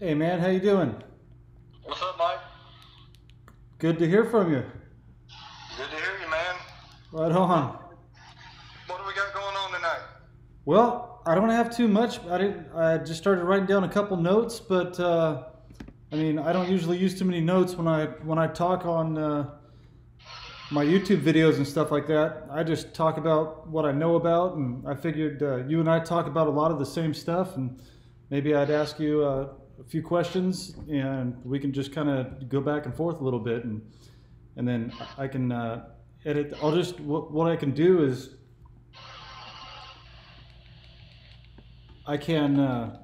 Hey man, how you doing? What's up, Mike? Good to hear from you. Good to hear you, man. Right on. What do we got going on tonight? Well, I don't have too much. I didn't. I just started writing down a couple notes, but uh, I mean, I don't usually use too many notes when I when I talk on uh, my YouTube videos and stuff like that. I just talk about what I know about, and I figured uh, you and I talk about a lot of the same stuff, and maybe I'd ask you uh, a few questions, and we can just kind of go back and forth a little bit, and and then I can uh, edit. I'll just what, what I can do is I can. Uh,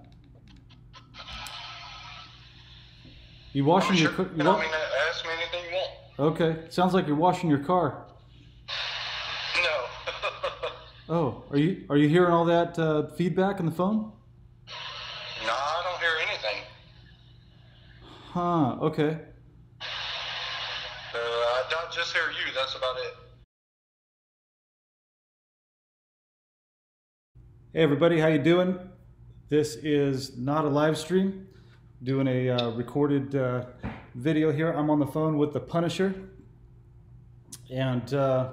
you washing your? Sure. You You know, I mean, ask me anything you want. okay, sounds like you're washing your car. No. Oh, are you are you hearing all that uh, feedback on the phone? no, I don't hear anything. Huh. Okay. Uh, I don't just hear you. That's about it. Hey everybody, how you doing? This is not a live stream. Doing a uh, recorded uh, video here. I'm on the phone with the Punisher, and uh,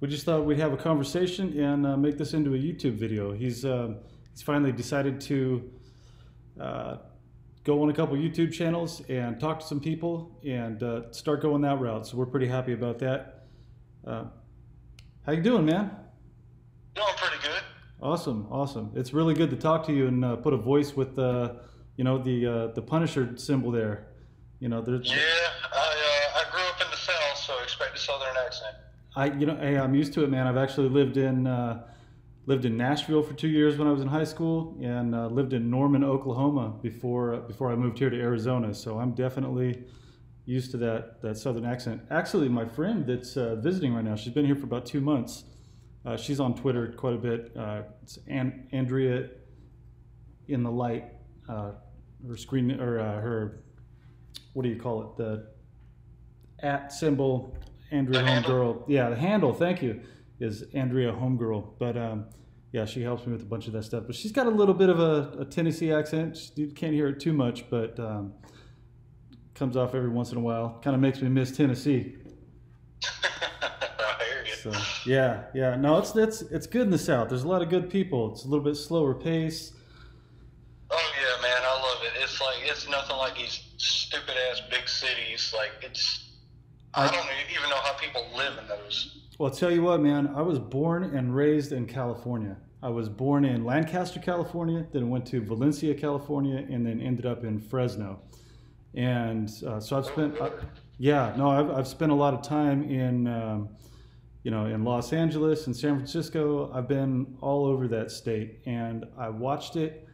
we just thought we'd have a conversation and uh, make this into a YouTube video. He's uh, he's finally decided to uh, go on a couple YouTube channels and talk to some people and uh, start going that route. So we're pretty happy about that. Uh, how you doing, man? Doing pretty good. Awesome, awesome. It's really good to talk to you and uh, put a voice with the, you know, the uh, the Punisher symbol there. You know, there's, Yeah, I uh, I grew up in the South, so expect a Southern accent. I, you know, hey, I'm used to it, man. I've actually lived in uh, lived in Nashville for two years when I was in high school, and uh, lived in Norman, Oklahoma before before I moved here to Arizona. So I'm definitely used to that that Southern accent. Actually, my friend that's uh, visiting right now, she's been here for about two months. Uh, she's on Twitter quite a bit. Uh, it's An- Andrea in the light. Uh, her screen or uh, her, what do you call it? The at symbol Andrea handle? Homegirl. Yeah, the handle. Thank you. Is Andrea Homegirl. But um, yeah, she helps me with a bunch of that stuff. But she's got a little bit of a, a Tennessee accent. She, you can't hear it too much, but um, comes off every once in a while. Kind of makes me miss Tennessee. I hear you. So yeah, yeah. No, it's it's it's good in the South. There's a lot of good people. It's a little bit slower pace. Oh yeah, man, I love it. It's like it's nothing like these stupid ass big cities. Like it's, I, I- don't even know how people live in those. Well, I'll tell you what, man. I was born and raised in California. I was born in Lancaster, California, then went to Valencia, California, and then ended up in Fresno. And uh, so I've spent, uh, yeah, no, I've, I've spent a lot of time in, um, you know, in Los Angeles and San Francisco. I've been all over that state, and I watched it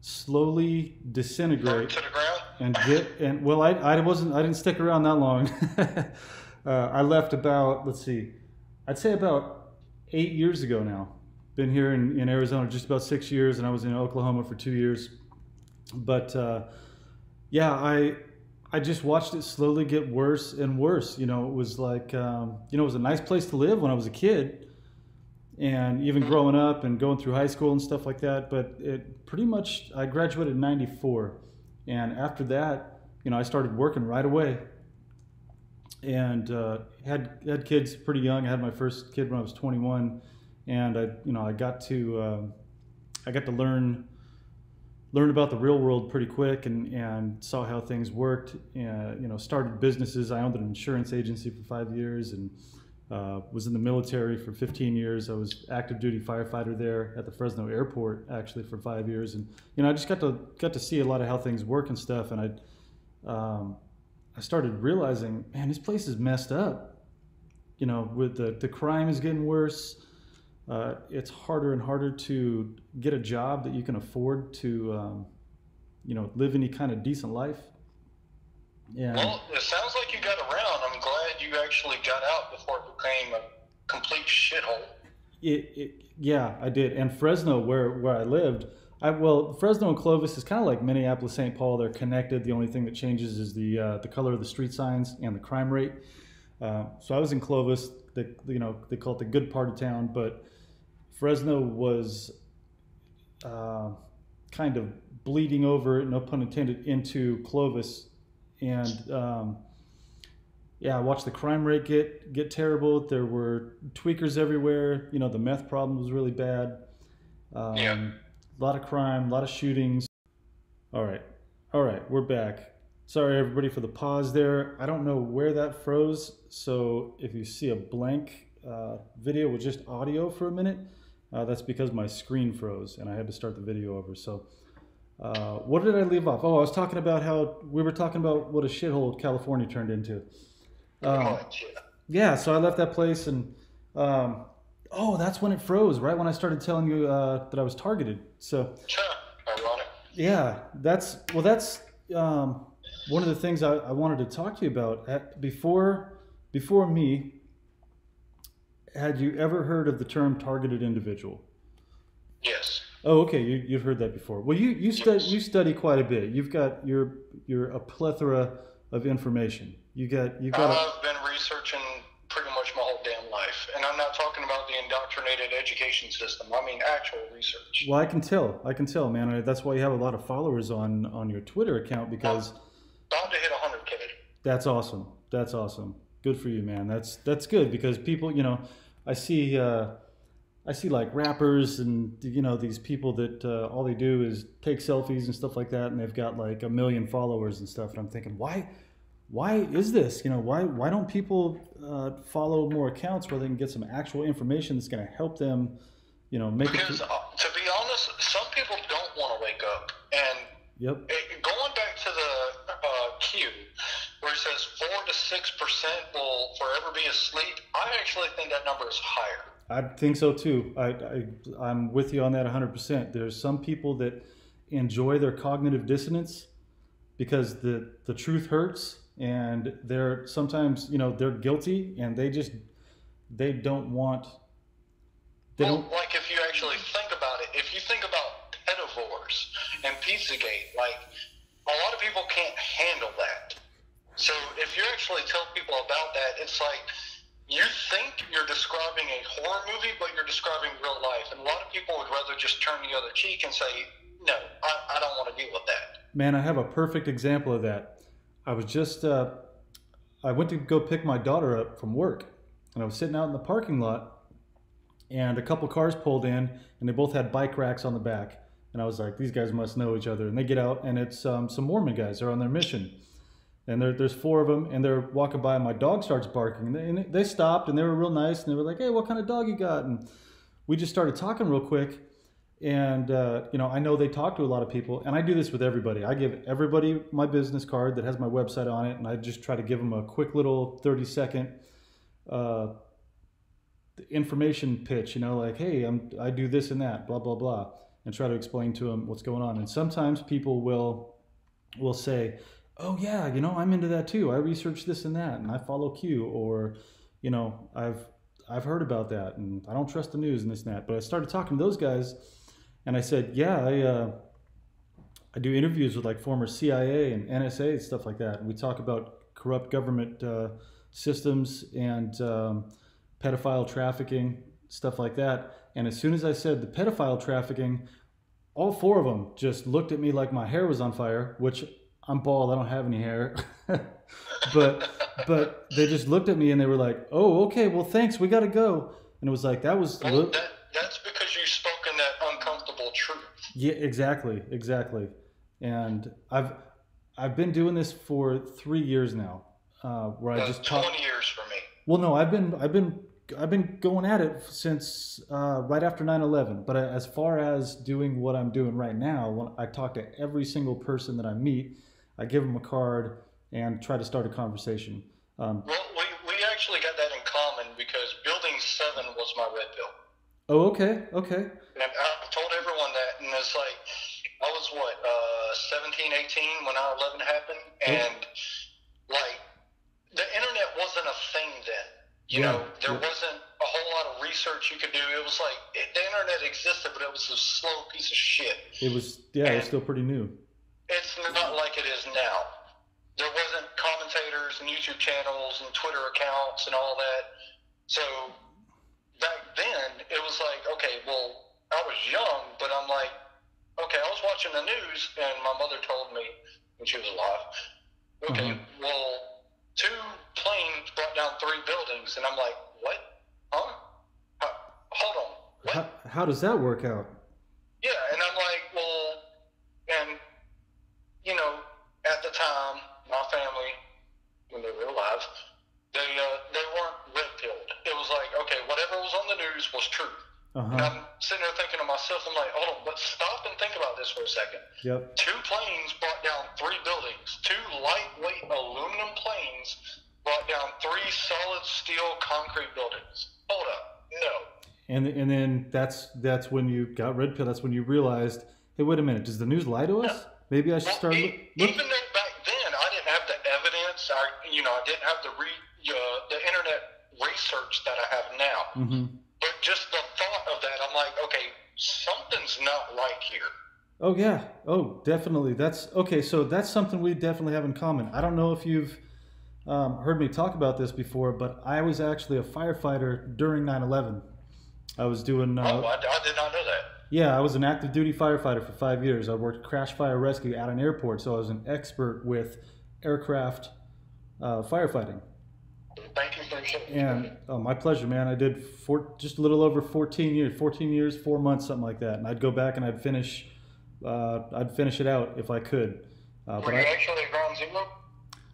slowly disintegrate to the ground. and get and well I, I wasn't i didn't stick around that long uh, i left about let's see i'd say about eight years ago now. Been here in, in arizona just about six years and i was in oklahoma for two years. But uh, yeah i i just watched it slowly get worse and worse. You know it was like um, you know it was a nice place to live when i was a kid and even growing up and going through high school and stuff like that. But it pretty much, I graduated in '94, and after that, you know, I started working right away, and uh, had had kids pretty young. I had my first kid when I was 21, and I, you know, I got to, um I got to learn learn about the real world pretty quick and, and saw how things worked. And, you know, started businesses. I owned an insurance agency for five years and uh, was in the military for 15 years. I was active duty firefighter there at the Fresno airport actually for five years. And, you know, I just got to, got to see a lot of how things work and stuff. And I, um, I started realizing, man, this place is messed up. You know, with the, the crime is getting worse. Uh, it's harder and harder to get a job that you can afford to, um, you know, live any kind of decent life. Yeah. Well, it sounds like you got around. I'm glad you actually got out before it became a complete shithole. It, it, yeah, I did. And Fresno, where where I lived, I well, Fresno and Clovis is kind of like Minneapolis, St. Paul. They're connected. The only thing that changes is the uh, the color of the street signs and the crime rate. Uh, so I was in Clovis. The you know they call it the good part of town, but Fresno was uh, kind of bleeding over, no pun intended, into Clovis, and um, yeah, I watched the crime rate get get terrible. There were tweakers everywhere. You know, the meth problem was really bad. Um, Yeah. A lot of crime, a lot of shootings. All right, all right, we're back. Sorry everybody for the pause there. I don't know where that froze, so if you see a blank uh, video with just audio for a minute, uh, that's because my screen froze and I had to start the video over. So, uh, what did I leave off? Oh, I was talking about how we were talking about what a shithole California turned into. Um, yeah. yeah, so I left that place and um, oh, that's when it froze, right when I started telling you uh, that I was targeted. So ironic. yeah, that's well, that's um, one of the things I, I wanted to talk to you about. At, before before me, had you ever heard of the term targeted individual? Yes. Oh, okay, you, you've heard that before. Well, you you study you study quite a bit. You've got you're you're a plethora of information. You got you've got. I've been researching pretty much my whole damn life, and I'm not talking about the indoctrinated education system. I mean actual research. Well, I can tell. I can tell, man. I, that's why you have a lot of followers on on your Twitter account because Bound to hit 100k. that's awesome. That's awesome. Good for you, man. That's that's good because people, you know, I see uh, I see like rappers and you know these people that uh, all they do is take selfies and stuff like that, and they've got like a million followers and stuff. And I'm thinking, why? Why is this? You know, why why don't people uh, follow more accounts where they can get some actual information that's going to help them, you know, make it. Because uh, to be honest, some people don't want to wake up, and Yep. it, going back to the uh, where it says four to six percent will forever be asleep, I actually think that number is higher. I think so too. I, I I'm with you on that 100%. There's some people that enjoy their cognitive dissonance because the the truth hurts and they're sometimes, you know, they're guilty and they just they don't want they well, don't like if you actually think about it, if you think about pedivores and Pizzagate, like a lot of people can't handle that. So if you actually tell people about that, it's like you think you're describing a horror movie, but you're describing real life. And a lot of people would rather just turn the other cheek and say, "No, I, I don't want to deal with that." Man, I have a perfect example of that. I was just, uh, I went to go pick my daughter up from work, and I was sitting out in the parking lot, and a couple cars pulled in, and they both had bike racks on the back. And I was like, these guys must know each other. And they get out, and it's um, some Mormon guys. They're on their mission. And there's four of them, and they're walking by, and my dog starts barking. And they, and they stopped, and they were real nice, and they were like, hey, what kind of dog you got? And we just started talking real quick and uh, you know i know they talk to a lot of people and i do this with everybody. I give everybody my business card that has my website on it and i just try to give them a quick little 30 second uh, information pitch you know like hey I'm, i do this and that blah blah blah and try to explain to them what's going on. And sometimes people will will say oh yeah you know i'm into that too. I research this and that and i follow q or you know i've i've heard about that and i don't trust the news and this and that. But i started talking to those guys and I said, yeah, I, uh, I do interviews with like former CIA and NSA and stuff like that. And we talk about corrupt government uh, systems and um, pedophile trafficking, stuff like that. And as soon as I said the pedophile trafficking, all four of them just looked at me like my hair was on fire, which I'm bald, I don't have any hair. but but they just looked at me and they were like, "Oh, okay, well, thanks, we got to go." And it was like that was Well, that, that's because you've spoken that uncomfortable truth. Yeah, exactly, exactly. And I've I've been doing this for three years now, uh, where I just talk. 20 years for me. Well, no, I've been I've been I've been going at it since uh, right after 9/11. But as far as doing what I'm doing right now, when I talk to every single person that I meet, I give them a card and try to start a conversation. Um, Well, we, we actually got that in common because Building 7 was my red pill. oh, okay, okay, And I've 17, 18 when 9 11 happened, and like, the internet wasn't a thing then. You Yeah, know, there yeah. wasn't a whole lot of research you could do. It was like, it, the internet existed, but it was a slow piece of shit. it was yeah, it was still pretty new. It's not like it is now. There wasn't commentators and YouTube channels and Twitter accounts and all that. So back then, it was like, okay, well, I was young, but I'm like, okay, I was watching the news, and my mother told me when she was alive, okay, Mhm. well, two planes brought down three buildings, and I'm like, what? Huh? How, hold on. What? How, how does that work out? Yeah, and I'm like, well, and you know, at the time, my family, when they were alive, they uh, they weren't red pilled. It was like, okay, whatever was on the news was true. And Uh-huh. I'm sitting there thinking to myself, I'm like, hold on, but stop and think about this for a second. Yep. Two planes brought down three buildings. Two lightweight aluminum planes brought down three solid steel concrete buildings. Hold up, no. And and then that's that's when you got red pill. That's when you realized, hey, wait a minute, does the news lie to us? Maybe I should Well, start e- look, even though back then I didn't have the evidence, I you know I didn't have the re, uh, the internet research that I have now. hmm But just the thought of that, I'm like, okay, something's not right here. Oh yeah. Oh, definitely. That's okay. So that's something we definitely have in common. I don't know if you've um, heard me talk about this before, but I was actually a firefighter during 9/11. I was doing. Uh, oh, I, I did not know that. Yeah, I was an active duty firefighter for five years. I worked crash fire rescue at an airport, so I was an expert with aircraft uh, firefighting. Thank you for. And oh, my pleasure, man. I did four, just a little over 14 years, 14 years, four months, something like that. And I'd go back and I'd finish, uh, I'd finish it out if I could. Uh, Were but you I, actually at ground zero?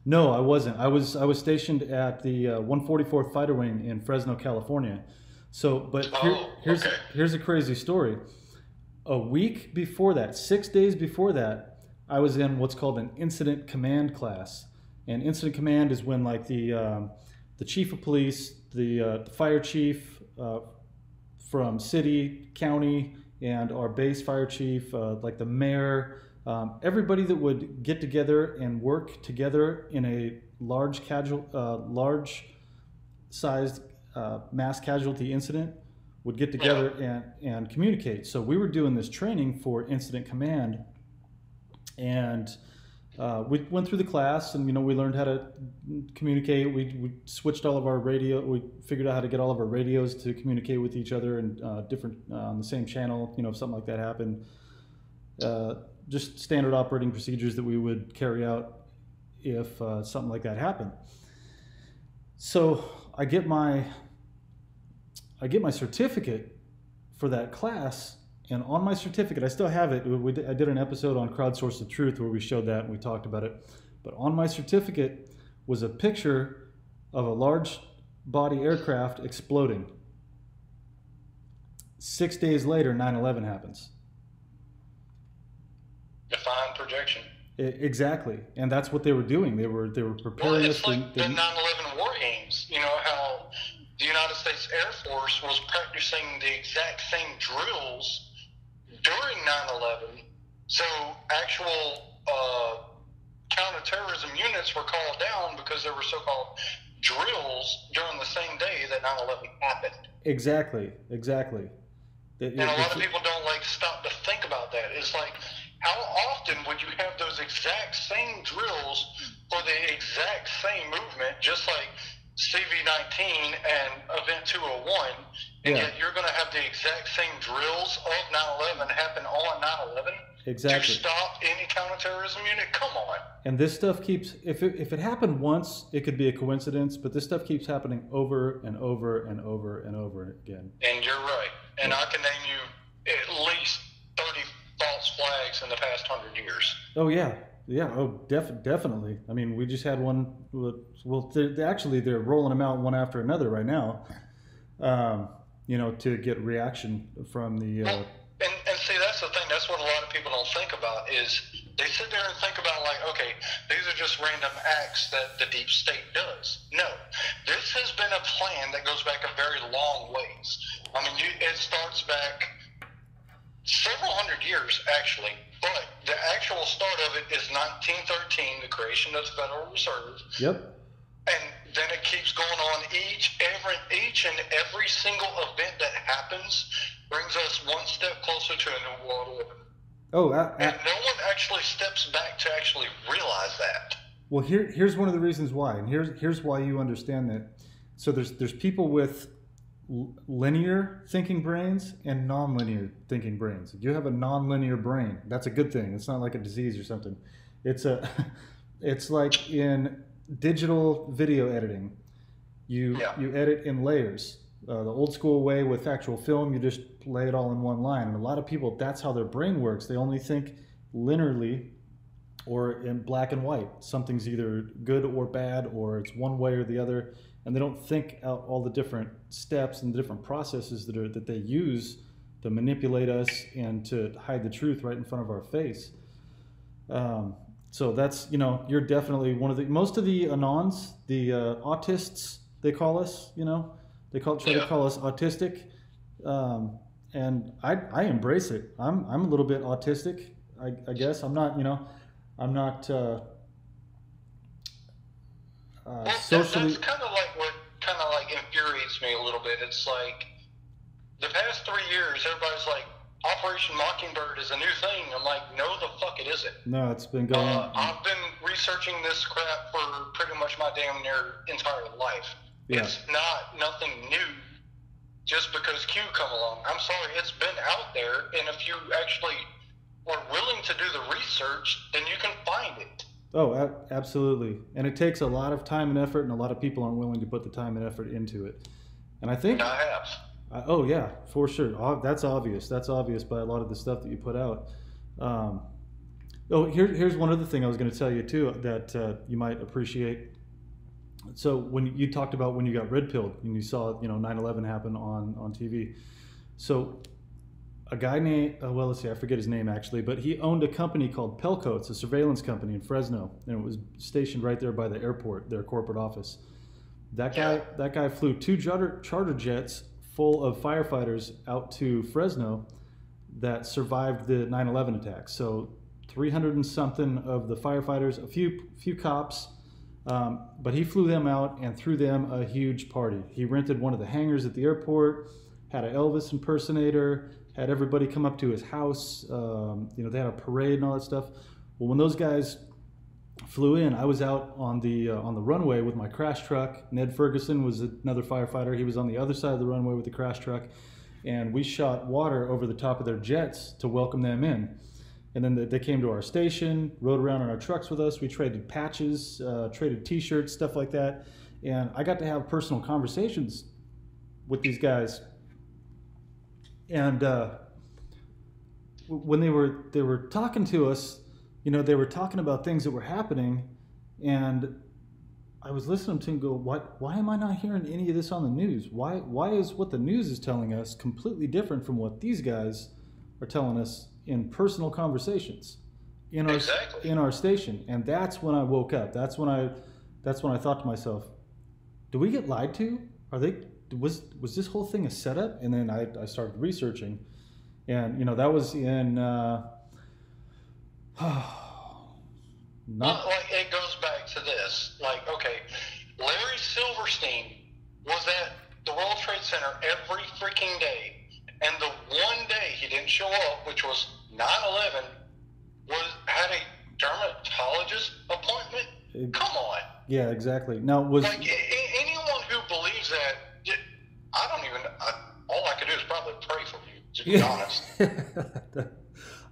no, I wasn't. I was I was stationed at the uh, 144th Fighter Wing in Fresno, California. So, but here, Oh, here's okay. here's a crazy story. A week before that, six days before that, I was in what's called an incident command class. And incident command is when like the um, the chief of police, the, uh, the fire chief uh, from city, county, and our base fire chief, uh, like the mayor, um, everybody that would get together and work together in a large casual, uh, large sized uh, mass casualty incident would get together and, and communicate. So we were doing this training for incident command, and uh, we went through the class, and you know we learned how to communicate. We, we switched all of our radio. We figured out how to get all of our radios to communicate with each other and uh, different uh, on the same channel. You know, if something like that happened, uh, just standard operating procedures that we would carry out if uh, something like that happened. So I get my I get my certificate for that class, and on my certificate, I still have it. We I did an episode on Crowdsource the Truth where we showed that and we talked about it. But on my certificate was a picture of a large body aircraft exploding. Six days later, 9 11 happens. Define projection. Exactly, and that's what they were doing. They were they were preparing us. it's like the to- 9/11 war games. You know how the United States Air Force was practicing the exact same drills during 9/11. So actual uh, counterterrorism units were called down because there were so-called drills during the same day that 9/11 happened. exactly, exactly. And a lot of people don't like stop to think about that. It's like, how often would you have those exact same drills for the exact same movement, just like CV19 and Event 201, and Yeah. yet you're going to have the exact same drills of 9/11 happen on 9/11 to exactly. stop any counterterrorism unit? Come on. And this stuff keeps if it, if it happened once, it could be a coincidence, but this stuff keeps happening over and over and over and over again. And you're right. And I can name you at least 30 false flags in the past hundred years. Oh yeah, yeah. Oh, def- definitely. I mean, we just had one. Well, they're, they actually they're rolling them out one after another right now. Um, you know, to get reaction from the. Uh, and, and see, that's the thing. That's what a lot of people don't think about is they sit there and think about like, okay, these are just random acts that the deep state does. No, this has been a plan that goes back a very long ways. I mean, you, it starts back several hundred years actually, but the actual start of it is 1913, the creation of the Federal Reserve yep. and then it keeps going on each every each and every single event that happens brings us one step closer to a new world order Oh, a- a- and no one actually steps back to actually realize that Well, here here's one of the reasons why, and here's here's why you understand that. So there's there's people with linear thinking brains and non-linear thinking brains. You have a non-linear brain. That's a good thing. It's not like a disease or something. It's a it's like in digital video editing. You Yeah. you edit in layers. Uh, the old school way with actual film, you just lay it all in one line. And a lot of people, that's how their brain works. They only think linearly or in black and white. Something's either good or bad, or it's one way or the other, and they don't think out all the different steps and the different processes that are that they use to manipulate us and to hide the truth right in front of our face. Um, so that's you know you're definitely one of the most of the anons, the uh, autists they call us. You know they call try to call us autistic, um, and I I embrace it. I'm I'm a little bit autistic. I, I guess I'm not you know I'm not uh, uh, that, socially. that's kind of like what kind of like infuriates me a little bit. It's like the past three years, everybody's like, Operation Mockingbird is a new thing. I'm like, no, the fuck it isn't. No, it's been going Uh, on. I've been researching this crap for pretty much my damn near entire life. Yeah. It's not nothing new just because Q come along. I'm sorry, it's been out there, and if you actually are willing to do the research, then you can find it. Oh, absolutely. And it takes a lot of time and effort, and a lot of people aren't willing to put the time and effort into it. And I think, I have. Uh, oh yeah, for sure. That's obvious. That's obvious by a lot of the stuff that you put out. Um, oh, here, here's one other thing I was going to tell you too that uh, you might appreciate. So when you talked about when you got red pilled and you saw you know 9/11 happen on on TV, so a guy named uh, well let's see I forget his name actually, but he owned a company called Pelco. It's a surveillance company in Fresno, and it was stationed right there by the airport, their corporate office. That guy that guy flew two charter charter jets full of firefighters out to Fresno that survived the 9/11 attacks. So 300 and something of the firefighters, a few few cops, um, but he flew them out and threw them a huge party. He rented one of the hangars at the airport, had an Elvis impersonator, had everybody come up to his house. Um, you know, they had a parade and all that stuff. Well, when those guys flew in, I was out on the uh, on the runway with my crash truck. Ned Ferguson was another firefighter. He was on the other side of the runway with the crash truck, and we shot water over the top of their jets to welcome them in. And then they- came to our station, rode around in our trucks with us. We traded patches, uh, traded T-shirts, stuff like that. And I got to have personal conversations with these guys. And uh, when they were they were talking to us, you know, they were talking about things that were happening, and I was listening to them go, why, why am I not hearing any of this on the news? Why, why is what the news is telling us completely different from what these guys are telling us in personal conversations in our, Exactly. in our station? And that's when I woke up. That's when I, that's when I thought to myself, do we get lied to? Are they, was, was this whole thing a setup? And then I, I started researching and, you know, that was in, uh, not, like it goes back to this. Like, okay, Larry Silverstein was at the World Trade Center every freaking day, and the one day he didn't show up, which was 9/11, was had a dermatologist appointment. It- Come on, yeah, exactly. Now was, like a- anyone who believes that, I don't even. I, all I could do is probably pray for you, to be honest.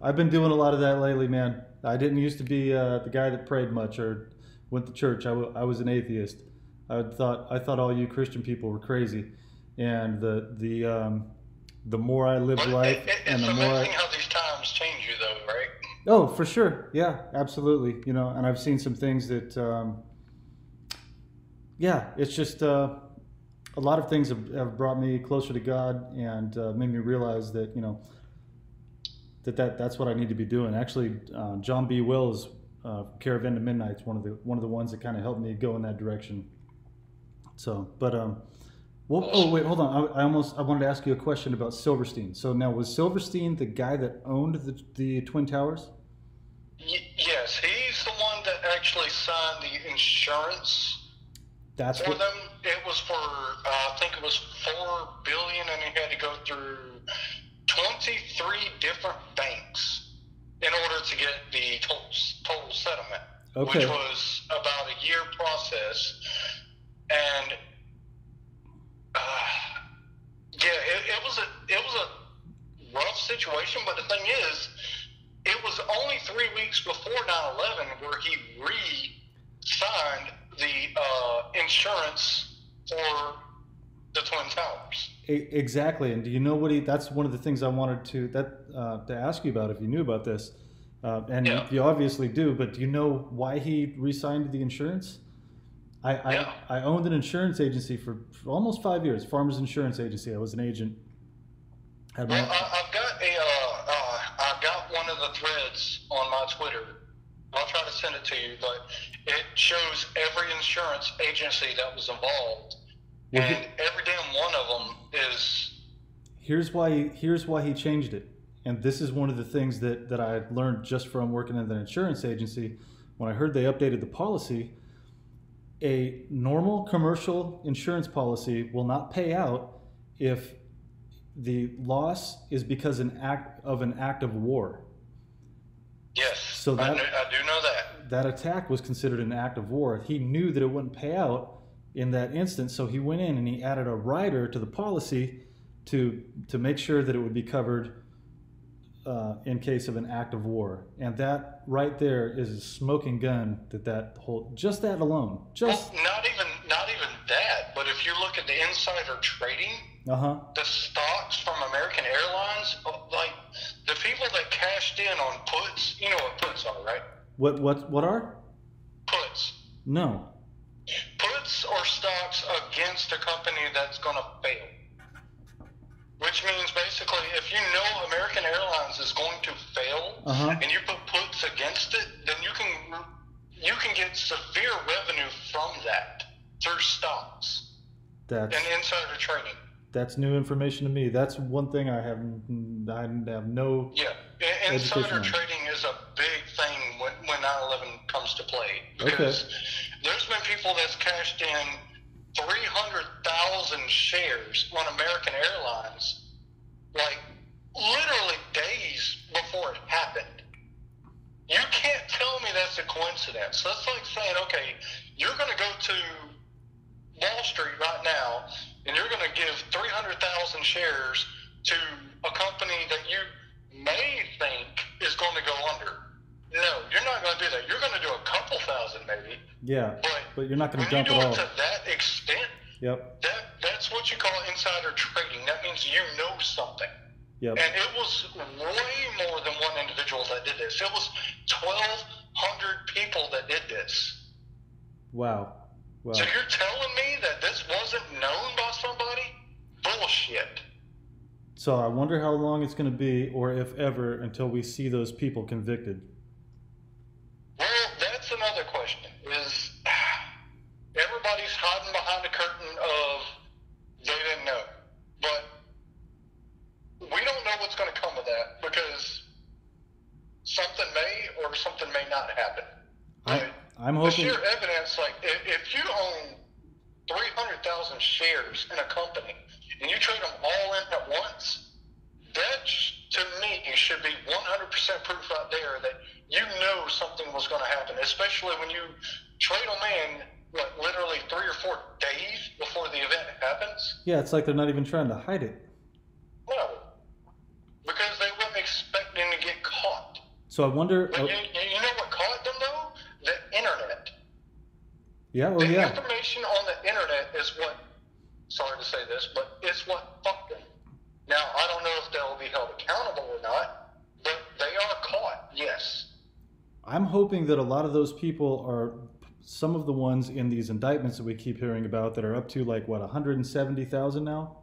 I've been doing a lot of that lately, man. I didn't used to be uh, the guy that prayed much or went to church. I, w- I was an atheist. I thought I thought all you Christian people were crazy, and the the um, the more I lived life it, it, and the more amazing I, how these times change you, though, right? oh for sure yeah absolutely you know and I've seen some things that um, yeah it's just uh, a lot of things have, have brought me closer to God and uh, made me realize that you know that, that that's what I need to be doing. Actually, uh, John B. Wells, uh, Caravan to Midnight's one of the one of the ones that kind of helped me go in that direction. So, but um, well, oh wait, hold on. I, I almost I wanted to ask you a question about Silverstein. So now was Silverstein the guy that owned the the Twin Towers? Y- yes, he's the one that actually signed the insurance That's for what. them. It was for, uh, I think it was four billion, and he had to go through 23 different banks in order to get the total, total settlement, okay. which was about a year process. And uh, yeah, it, it was a it was a rough situation. But the thing is, it was only three weeks before 9/11 where he re-signed the uh, insurance for the Twin Towers. Exactly, and do you know what he? That's one of the things I wanted to that uh, to ask you about if you knew about this, uh, and Yeah. you obviously do. But do you know why he re-signed the insurance? I I, Yeah. I owned an insurance agency for, for almost five years, Farmers Insurance Agency. I was an agent. Had my I, I've got a, uh, uh, I've got one of the threads on my Twitter. I'll try to send it to you, but it shows every insurance agency that was involved, And every damn one of them is here's why he, here's why he changed it and this is one of the things that, that i learned just from working at an insurance agency when i heard they updated the policy a normal commercial insurance policy will not pay out if the loss is because an act of an act of war yes. So I, that- I do know that. that attack was considered an act of war. He knew that it wouldn't pay out in that instance, so he went in and he added a rider to the policy to to make sure that it would be covered uh, in case of an act of war. And that right there is a smoking gun. That that whole just that alone, just Well, not even not even that, but if you look at the insider trading, uh huh. the stocks from American Airlines, uh, like the people that cashed in on puts, you know what puts are, right? What what what are? Puts. No. Or stocks against a company that's going to fail. Which means basically, if you know American Airlines is going to fail, Uh-huh. and you put puts against it, then you can you can get severe revenue from that through stocks That's and insider trading. that's new information to me. That's one thing I have I have no. Yeah, insider trading is a big thing when when 9/11 comes to play because there's been people that's cashed in 300,000 shares on American Airlines, like literally days before it happened. You can't tell me that's a coincidence. That's like saying, okay, you're going to go to Wall Street right now and you're going to give 300,000 shares to a company that you may think is going to go under. No, you're not going to do that. You're going to do a couple thousand maybe, Yeah, but but you're not going to you dump do it it all. to that extent, Yep. that that's what you call insider trading. That means you know something. Yep. And it was way more than one individual that did this. It was 1,200 people that did this. Wow. Wow. So you're telling me that this wasn't known by somebody? Bullshit. So I wonder how long it's going to be, or if ever, until we see those people convicted. Well, that's another question. Is everybody's hiding behind the curtain of they didn't know, but we don't know what's going to come of that because something may or something may not happen. I, I'm the hoping. sheer evidence, like if, if you own three hundred thousand shares in a company and you trade them all in at once, that to me should be one hundred percent proof right there that you know something was going to happen, especially when you trade them in like literally three or four days before the event happens. Yeah, it's like they're not even trying to hide it. No, because they weren't expecting to get caught. So I wonder. But Oh, you, you know what caught them though? The internet. yeah. Oh the yeah. information on the internet is what sorry to say this but it's what fucked them now i don't know if they'll be held accountable or not but they are caught yes I'm hoping that a lot of those people are some of the ones in these indictments that we keep hearing about that are up to like what 170,000 now.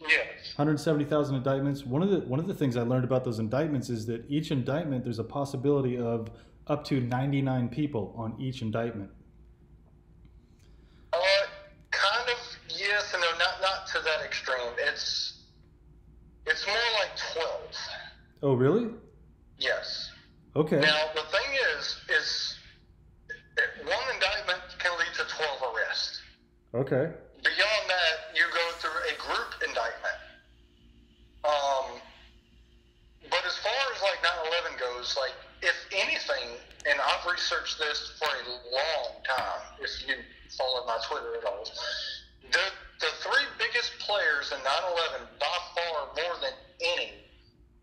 yes 170,000 indictments. One of the one of the things I learned about those indictments is that each indictment there's a possibility of up to 99 people on each indictment. uh, kind of yes and no not not to that extreme it's it's more like 12 Oh, really? yes Okay. now the thing is is one indictment can lead to 12 arrests Okay. Beyond that, you go through a group indictment. Um, but as far as like 9/11 goes, like if anything, and I've researched this for a long time. If you follow my Twitter at all, the the three biggest players in 9/11 by far more than any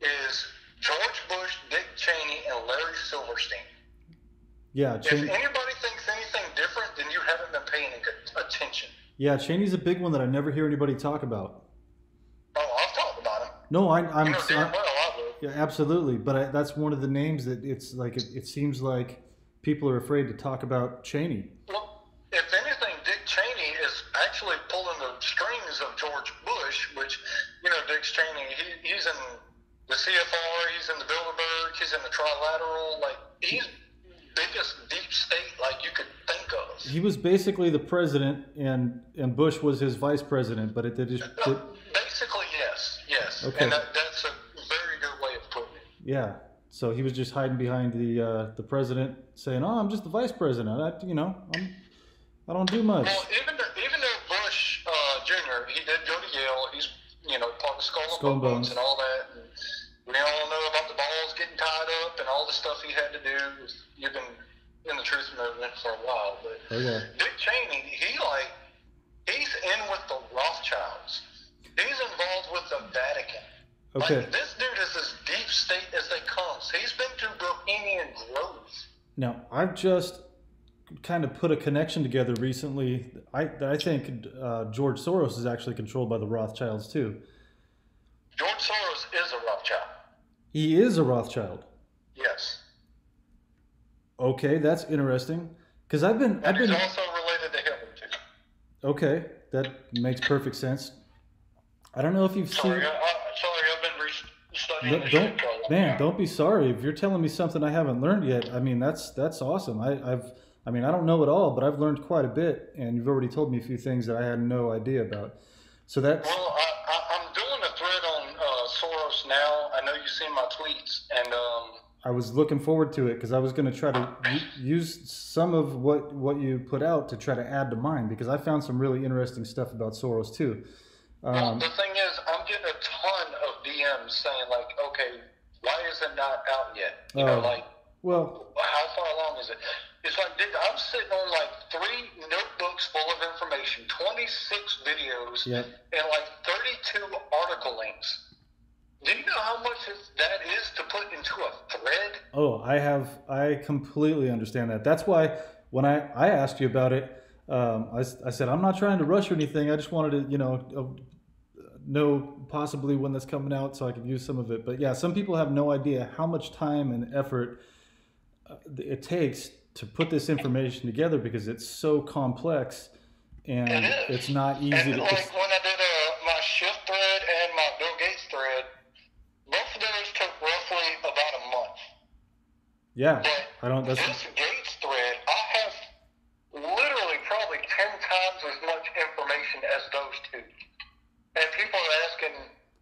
is George Bush, Dick Cheney, and Larry Silverstein. Yeah, If anybody thinks anything different, then you haven't been paying attention. yeah, Cheney's a big one that I never hear anybody talk about. Oh, I've talked about him. No, I, You I'm, know well yeah, absolutely, but I, that's one of the names that it's like it, it seems like people are afraid to talk about Cheney. Well, if anything, Dick Cheney is actually pulling the strings of George Bush, which, you know, Dick Cheney, he, he's in the CFR, he's in the Bilderberg, he's in the Trilateral. Like, he's biggest deep state like you could think of. He was basically the president, and and Bush was his vice president, but it did. It, Uh, Basically, yes, yes. Okay. And that, that's a very good way of putting it. yeah, so he was just hiding behind the uh, the president, saying, "Oh, I'm just the vice president. I, you know, I'm, I don't do much." Well, even though, even though Bush uh, Jr. he did go to Yale, he's you know part of Skull Skull and Bones. and all that. We all know about the balls getting tied up and all the stuff he had to do. You've been in the truth movement for a while, but Oh yeah, Dick Cheney, he like he's in with the Rothschilds. He's involved with the Vatican. okay. Like this dude is as deep state as they come. He's been to Bohemian Grove. Now I've just kind of put a connection together recently. I that I think uh, George Soros is actually controlled by the Rothschilds too. George Soros is a Rothschild. He is a Rothschild. Yes. Okay, that's interesting. Because I've been, I've And he's been. also related to Hitler too. Okay, that makes perfect sense. I don't know if you've seen. Sorry, I, I, sorry, I've been studying Don't, this don't shit for a long man, time. don't be sorry if you're telling me something I haven't learned yet. I mean, that's that's awesome. I, I've, I mean, I don't know it all, but I've learned quite a bit, and you've already told me a few things that I had no idea about. So that's Well, I, you've seen my tweets, and um, I was looking forward to it because I was going to try to use some of what what you put out to try to add to mine because I found some really interesting stuff about Soros too. Um, the thing is, I'm getting a ton of DMs saying like, okay, why is it not out yet? You know, Oh. like well, how far along is it? It's like, dude, I'm sitting on like three notebooks full of information, 26 videos, yeah, and like 32 article links. Do you know how much that is to put into a thread? Oh, I have. I completely understand that. That's why when I, I asked you about it, um, I, I said I'm not trying to rush or anything. I just wanted to, you know, uh, know possibly when that's coming out so I could use some of it. But yeah, some people have no idea how much time and effort uh, it takes to put this information together because it's so complex and It it's not easy And to. like when I did uh, my Schiff thread and my Bill Gates thread, both of those took roughly about a month. Yeah, But I don't. That's this Gates thread, I have literally probably 10 times as much information as those two. And people are asking,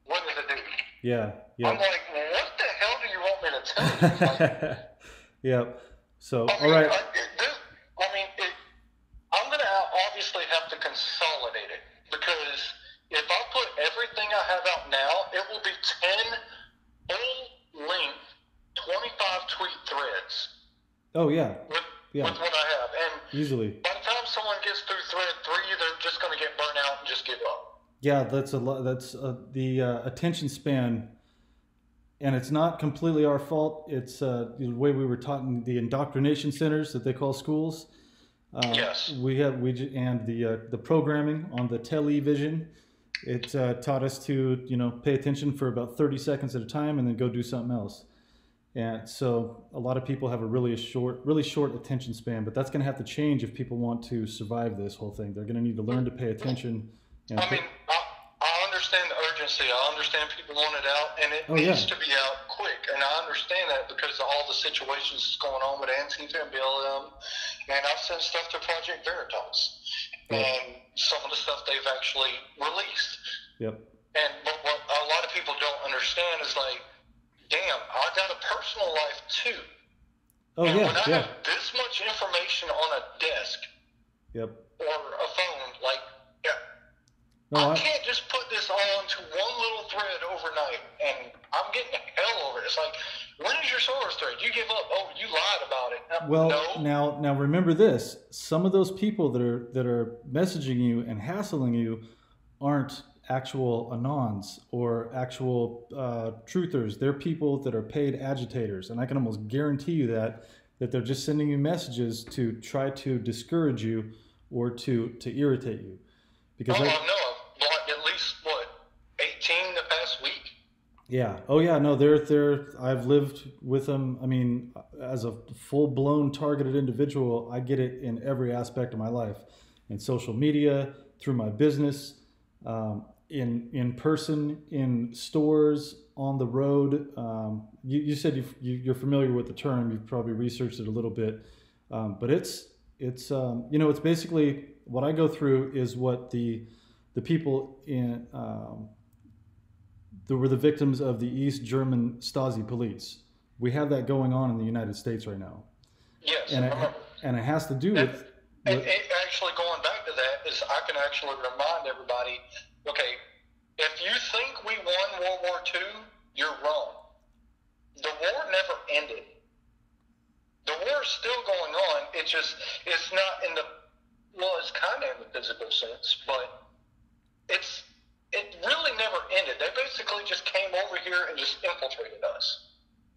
what does it do? yeah, yeah. I'm like, what the hell do you want me to tell you? Like, yeah. So, I mean, right. It, this, I mean, it, I'm going to obviously have to consolidate it because if I put everything I have out now, it will be 10 full length, 25 tweet threads Oh yeah, with, Yeah. with what I easily. by the time someone gets through thread three, they're just going to get burnt out and just give up. Yeah, that's a lot. That's uh, the uh, attention span, and it's not completely our fault. It's uh, the way we were taught in the indoctrination centers that they call schools. Uh, Yes. we have we and the uh, the programming on the television. It uh, taught us to you know pay attention for about thirty seconds at a time and then go do something else. And so a lot of people have a really short, really short attention span. But that's going to have to change if people want to survive this whole thing. They're going to need to learn to pay attention. And I mean, I, I understand the urgency. I understand people want it out, and it Oh, yeah. needs to be out quick. And I understand that because of all the situations that's going on with Antifa and BLM. And I've sent stuff to Project Veritas, Yeah. and some of the stuff they've actually released. Yep. And but what a lot of people don't understand is like, damn, I got a personal life too. Oh and yeah, when I yeah. have this much information on a desk Yep. or a phone, like, yeah, No, I I, can't just put this all into one little thread overnight, and I'm getting hell over it. It's like, when is your Soros thread? You give up? Oh, you lied about it. Well, no. now now remember this: some of those people that are that are messaging you and hassling you aren't actual anons or actual uh, truthers. They're people that are paid agitators, and I can almost guarantee you that that they're just sending you messages to try to discourage you or to to irritate you. Because oh I, no, like at least what eighteen the past week. Yeah. Oh yeah. No, they're they're. I've lived with them. I mean, as a full blown targeted individual, I get it in every aspect of my life, in social media, through my business, um, in in person, in stores, on the road. Um, you, you said you, you, are familiar with the term. You've probably researched it a little bit, um, but it's it's um, you know it's basically what I go through is what the the people in um, that were the victims of the East German Stasi police. We have that going on in the United States right now. Yes, and it, and it has to do with. And, with actually, going back to that is I can actually remind everybody, okay, if you think we won World War II, you're wrong. The war never ended. The war is still going on. It just it's not in the well, it's kind of in the physical sense, but it's it really never ended. They basically just came over here and just infiltrated us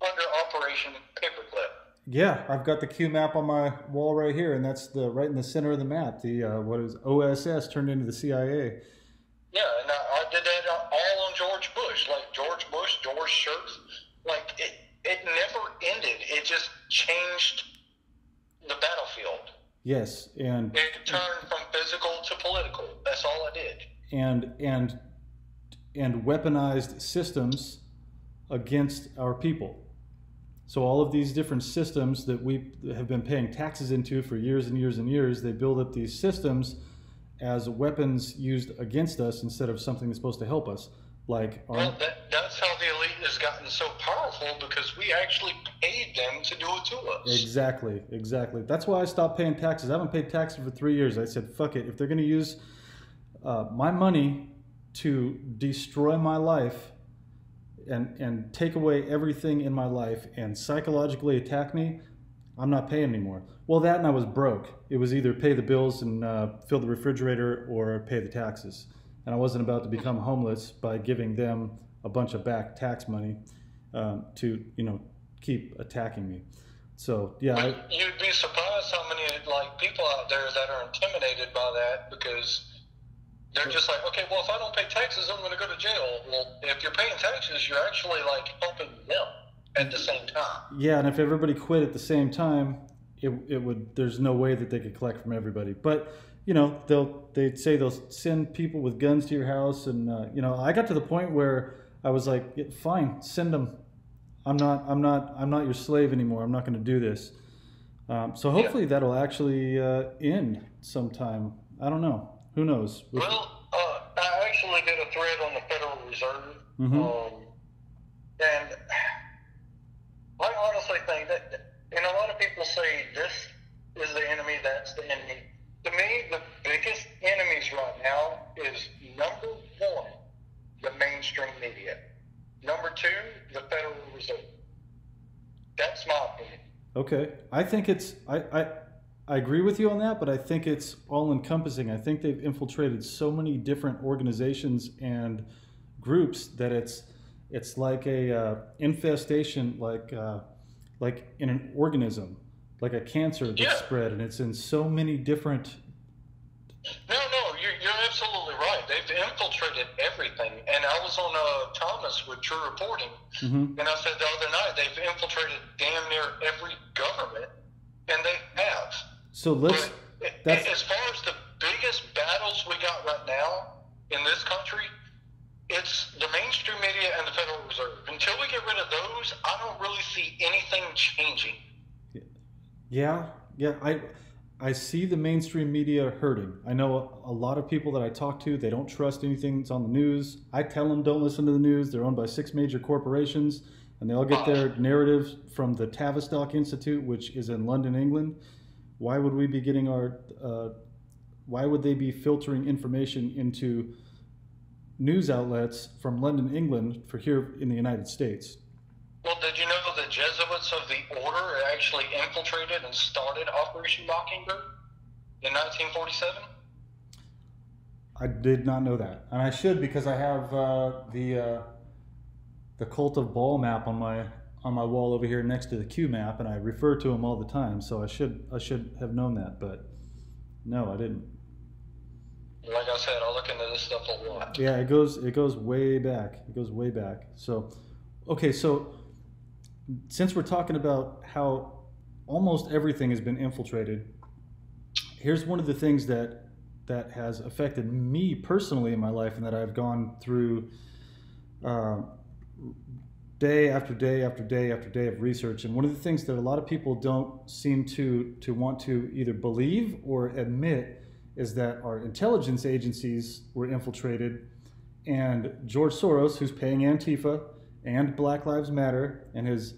under Operation Paperclip. Yeah, I've got the Q map on my wall right here, and that's the right in the center of the map. The uh, what is OSS turned into the CIA. Changed the battlefield. Yes, and it turned from physical to political. That's all it did. And and and weaponized systems against our people. So all of these different systems that we have been paying taxes into for years and years and years, they build up these systems as weapons used against us instead of something that's supposed to help us. Like well, that, that's how the elite has gotten so powerful because we actually paid them to do it to us. Exactly, exactly. That's why I stopped paying taxes. I haven't paid taxes for three years. I said, "Fuck it." If they're going to use uh, my money to destroy my life and and take away everything in my life and psychologically attack me, I'm not paying anymore. Well, that and I was broke. It was either pay the bills and uh, fill the refrigerator or pay the taxes. And I wasn't about to become homeless by giving them a bunch of back tax money um, to, you know, keep attacking me. So yeah, I, you'd be surprised how many like people out there that are intimidated by that because they're just like, okay, well, if I don't pay taxes, I'm going to go to jail. Well, if you're paying taxes, you're actually like helping them at the same time. Yeah, and if everybody quit at the same time, it, it would. There's no way that they could collect from everybody. But you know, they'll they'd say they'll send people with guns to your house, and uh, you know, I got to the point where I was like, yeah, fine, send them. I'm not. I'm not. I'm not your slave anymore. I'm not going to do this. Um, so hopefully yeah. that'll actually uh, end sometime. I don't know. Who knows? Well, uh, I actually did a thread on the Federal Reserve, mm-hmm. um, and I honestly think that, and a lot of people say this is the enemy, that's the enemy. Me, the biggest enemies right now is number one, the mainstream media. Number two, the Federal Reserve. That's my opinion. Okay, I think it's I, I I agree with you on that, but I think it's all encompassing. I think they've infiltrated so many different organizations and groups that it's it's like a uh, infestation, like uh, like in an organism, like a cancer that's yeah. spread, and it's in so many different. No, no, you're, you're absolutely right. They've infiltrated everything, and I was on uh, Thomas with True Reporting, mm-hmm. and I said the other night they've infiltrated damn near every government, and they have. So let's. That's, as far as the biggest battles we got right now in this country, it's the mainstream media and the Federal Reserve. Until we get rid of those, I don't really see anything changing. Yeah, yeah, I I see the mainstream media hurting. I know a, lot of people that I talk to, they don't trust anything that's on the news. I tell them don't listen to the news. They're owned by six major corporations, and they all get their narratives from the Tavistock Institute, which is in London, England. Why would we be getting our uh, why would they be filtering information into news outlets from London, England, for here in the United States. Well, did you know the Jesuits of the Order actually infiltrated and started Operation Mockingbird in 1947? I did not know that, and I should because I have uh, the uh, the cult of Ball map on my on my wall over here next to the Q map, and I refer to them all the time. So I should I should have known that, but no, I didn't. Like I said, I look into this stuff a lot. Yeah, it goes it goes way back. It goes way back. So, okay, so since we're talking about how almost everything has been infiltrated, here's one of the things that that has affected me personally in my life and that I've gone through uh, day after day after day after day of research. And one of the things that a lot of people don't seem to to want to either believe or admit is that our intelligence agencies were infiltrated, and George Soros, who's paying Antifa and Black Lives Matter, and has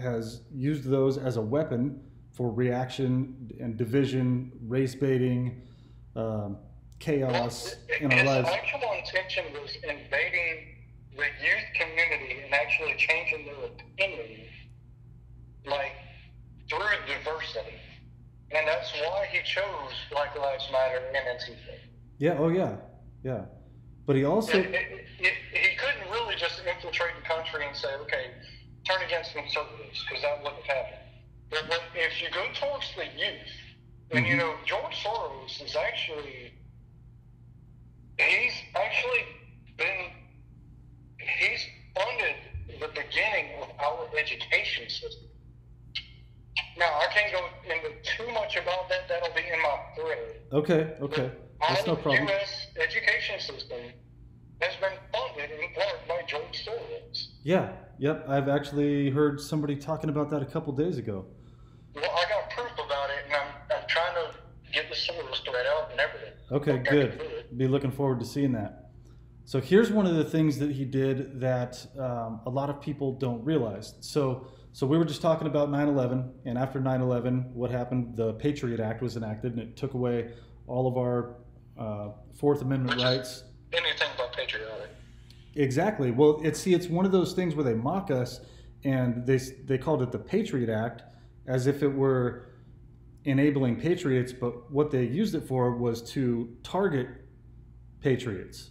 has used those as a weapon for reaction and division, race baiting, um, chaos Well, in our his lives. actual intention was invading the youth community and actually changing their opinion, like through diversity, and that's why he chose Black Lives Matter and Antifa. Yeah. Oh yeah. Yeah. But he also. It, it, it, he couldn't really just infiltrate the country and say, okay, turn against conservatives, because that wouldn't have happened. But, but if you go towards the youth, and you Mhm. know, George Soros is actually, he's actually been, he's funded the beginning of our education system. Now, I can't go into too much about that, that'll be in my thread. Okay. Okay. That's no problem. The U.S. education system has been funded in part by George Soros. Yeah. Yep. I've actually heard somebody talking about that a couple days ago. Well, I got proof about it, and I'm, I'm trying to get the Soros thread out and everything. Okay, good. Be looking forward to seeing that. So here's one of the things that he did that um, a lot of people don't realize. So so we were just talking about 9/11, and after 9/11, what happened? The Patriot Act was enacted, and it took away all of our uh, Fourth Amendment Which rights. Anything but patriotic. Exactly. Well, it's see, it's one of those things where they mock us, and they they called it the Patriot Act, as if it were enabling patriots. But what they used it for was to target patriots.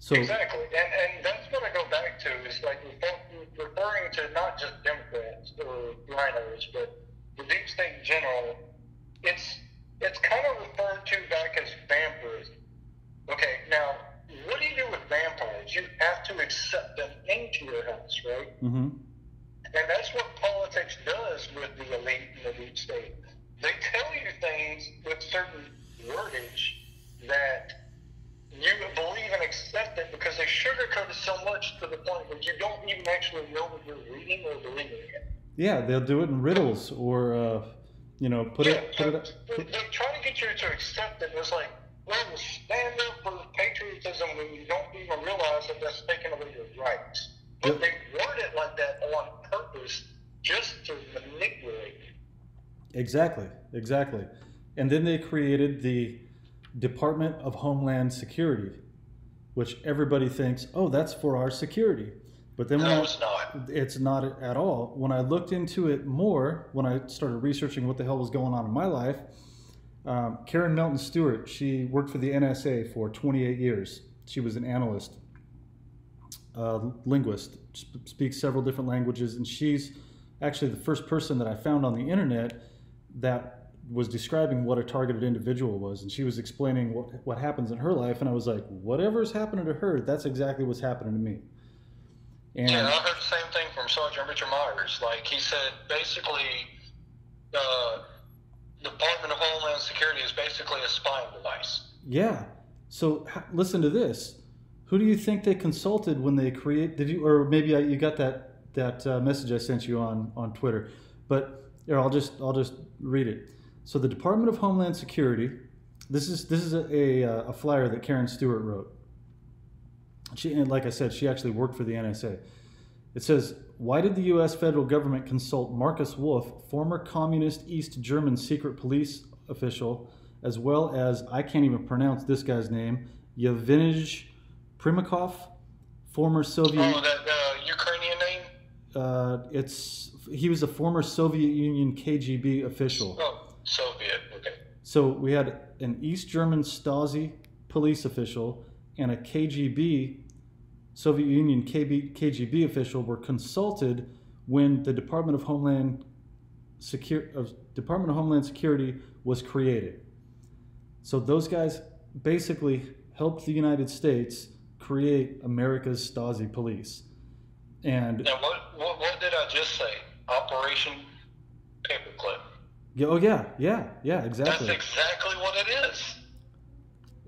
So exactly, and and that's what I go back to. Is like refer- referring to not just Democrats or RINOs, but the deep state in general. It's it's kind of referred to back as vampirism. Okay, now what do you do with vampires? You have to accept them into your house, right? hmm And that's what politics does with the elite and the deep state. They tell you things with certain wordage that you believe and accept it because they sugarcoat it so much to the point where you don't even actually know what you're reading or believing in. yeah, they'll do it in riddles or uh, you know put yeah, it put it. they, they try to get you to accept it. It's like, well, stand up for patriotism when you don't even realize that that's taking away your rights. But Yep. they word it like that on purpose just to manipulate you. Exactly, exactly. And then they created the Department of Homeland Security, which everybody thinks, oh, that's for our security. But then when No, I- it's not. it's not at all. When I looked into it more, when I started researching what the hell was going on in my life, um, Karen Melton Stewart, she worked for the NSA for 28 years. She was an analyst, uh, linguist, sp- speaks several different languages, and she's actually the first person that I found on the internet that was describing what a targeted individual was. And she was explaining what, what happens in her life, and I was like, whatever's happening to her, that's exactly what's happening to me. And Yeah, I heard the same thing from Sergeant Richard Myers. Like he said, basically, uh, the Department of Homeland Security is basically a spying device. Yeah. So h- listen to this. Who do you think they consulted when they create? Did you, or maybe I, you got that that uh, message I sent you on on Twitter? But here, I'll just I'll just read it. So the Department of Homeland Security. This is this is a a, uh, a flyer that Karen Stewart wrote. She and like I said, she actually worked for the NSA. It says, "Why did the U.S. federal government consult Markus Wolf, former communist East German secret police official, as well as I can't even pronounce this guy's name, Yevgenij Primakov, former Soviet. Oh, that uh, Ukrainian name? Uh, it's he was a former Soviet Union KGB official. Oh, Soviet. Okay. So we had an East German Stasi police official and a KGB, Soviet Union KB, KGB official were consulted when the Department of Homeland Secure of Department of Homeland Security was created. So those guys basically helped the United States create America's Stasi police. And And what, what, what did I just say? Operation. Yeah, oh yeah, yeah, yeah, exactly. That's exactly what it is.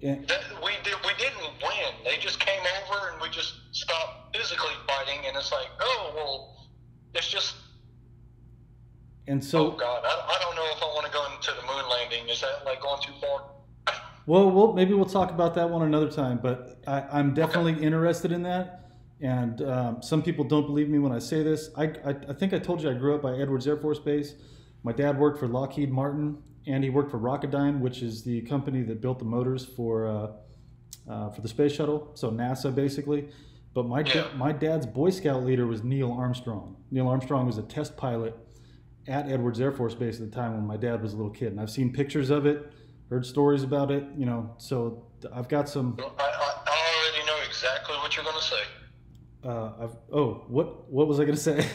That, we did, we didn't win. They just came over and we just stopped physically fighting, and it's like, oh well, it's just. and so. oh God, I, I don't know if I want to go into the moon landing. Is that like going too far? Well, well, maybe we'll talk about that one another time. But I, I'm definitely interested in that. And um, some people don't believe me when I say this. I, I, I think I told you I grew up by Edwards Air Force Base. My dad worked for Lockheed Martin, and he worked for Rocketdyne, which is the company that built the motors for uh, uh, for the space shuttle. So NASA, basically. But my da- Yeah. my dad's Boy Scout leader was Neil Armstrong. Neil Armstrong was a test pilot at Edwards Air Force Base at the time when my dad was a little kid, and I've seen pictures of it, heard stories about it. You know, so I've got some. I, I, I already know exactly what you're going to say. Uh, I've, oh, what what was I gonna say? as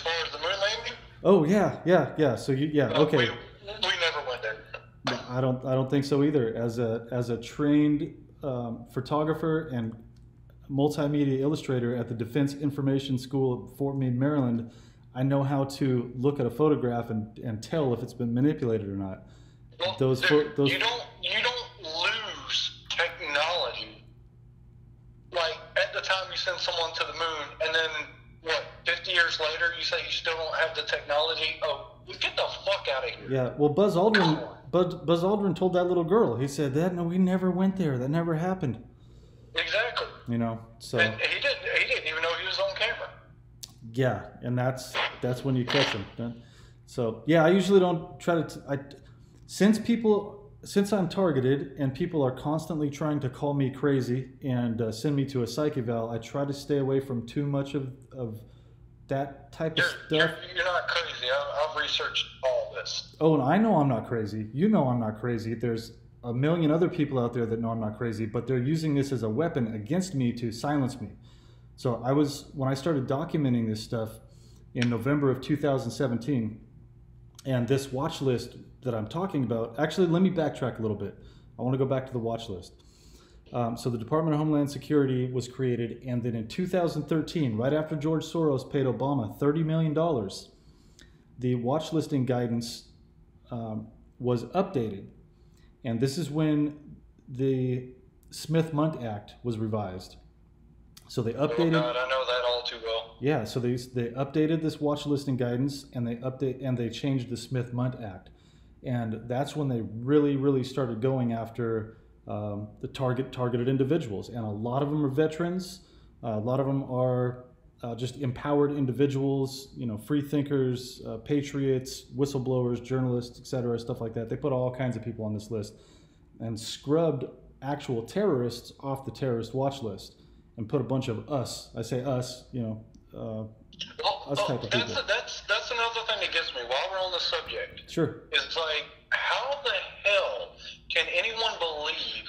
far as the moon landing, oh yeah, yeah, yeah. So you yeah uh, okay. we, we never went there. No, I don't I don't think so either. As a as a trained um, photographer and multimedia illustrator at the Defense Information School at Fort Meade, Maryland, I know how to look at a photograph and, and tell if it's been manipulated or not. Well, Those dude, those- you don't you don't lose technology. Like at the time you send someone to the moon, and then what? Fifty years later, you say you still don't have the technology. Oh, get the fuck out of here! Yeah, well, Buzz Aldrin, Buzz, Buzz Aldrin told that little girl. He said that no, we never went there. That never happened. Exactly. You know, so And he didn't. He didn't even know he was on camera. yeah, and that's that's when you catch them. So yeah, I usually don't try to. T- I, since people, since I'm targeted and people are constantly trying to call me crazy and uh, send me to a psych eval, I try to stay away from too much of of that type of You're, stuff. you're, you're not crazy. I, I've researched all this. Oh, and I know I'm not crazy. You know I'm not crazy. There's a million other people out there that know I'm not crazy, but they're using this as a weapon against me to silence me. So I was when I started documenting this stuff in November of 2017, and this watch list that I'm talking about. Actually, let me backtrack a little bit. I want to go back to the watch list. Um, so the Department of Homeland Security was created, and then in 2013, right after George Soros paid Obama 30 million dollars, the watch listing guidance um, was updated, and this is when the Smith-Mundt Act was revised. So they updated. Oh updated. God, I know that all too well. Yeah, so they they updated this watch listing guidance and they update and they changed the Smith Mundt Act, and that's when they really really started going after um, the target targeted individuals, and a lot of them are veterans, uh, a lot of them are uh, just empowered individuals, you know, free thinkers, uh, patriots, whistleblowers, journalists, etc., stuff like that. They put all kinds of people on this list, and scrubbed actual terrorists off the terrorist watch list and put a bunch of us. I say us, you know. Oh, oh, of that's, people. that's that's another thing that gets me while we're on the subject. sure. It's like, how the hell can anyone believe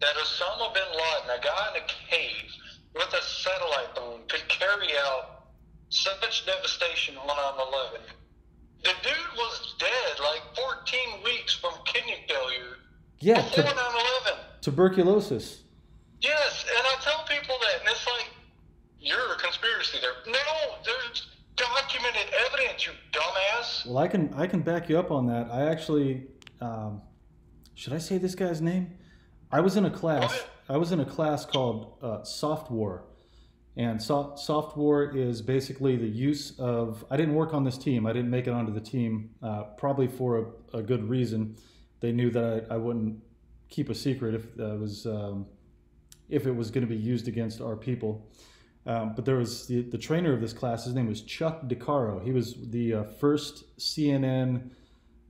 that Osama bin Laden, a guy in a cave with a satellite phone, could carry out such devastation on 9 11? The dude was dead like 14 weeks from kidney failure Yeah, before tu- 9 11. tuberculosis. Yes, and I tell people that, and it's like, you're a conspiracy there. No, there's documented evidence, you dumbass. Well, I can I can back you up on that. I actually, um, should I say this guy's name? I was in a class. ahead. I was in a class called uh, Soft War, and so, Soft War is basically the use of. I didn't work on this team. I didn't make it onto the team, uh, probably for a, a good reason. They knew that I, I wouldn't keep a secret if that was um, if it was going to be used against our people. Um, but there was the, the trainer of this class. His name was Chuck DeCaro. He was the uh, first CNN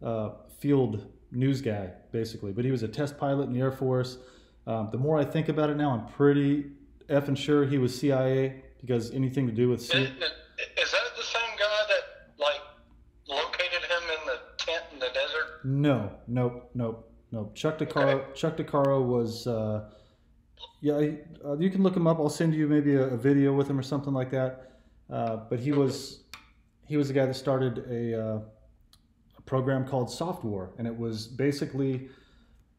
uh, field news guy, basically. But he was a test pilot in the Air Force. Um, the more I think about it now, I'm pretty effing sure he was CIA because anything to do with Is, C- is that the same guy that like located him in the tent in the desert? no, nope, nope, no. Chuck DeCaro. Chuck DeCaro was. Uh, yeah, he- uh, you can look him up. I'll send you maybe a, a video with him or something like that. Uh, but he was he was the guy that started a, uh, a program called Soft War, and it was basically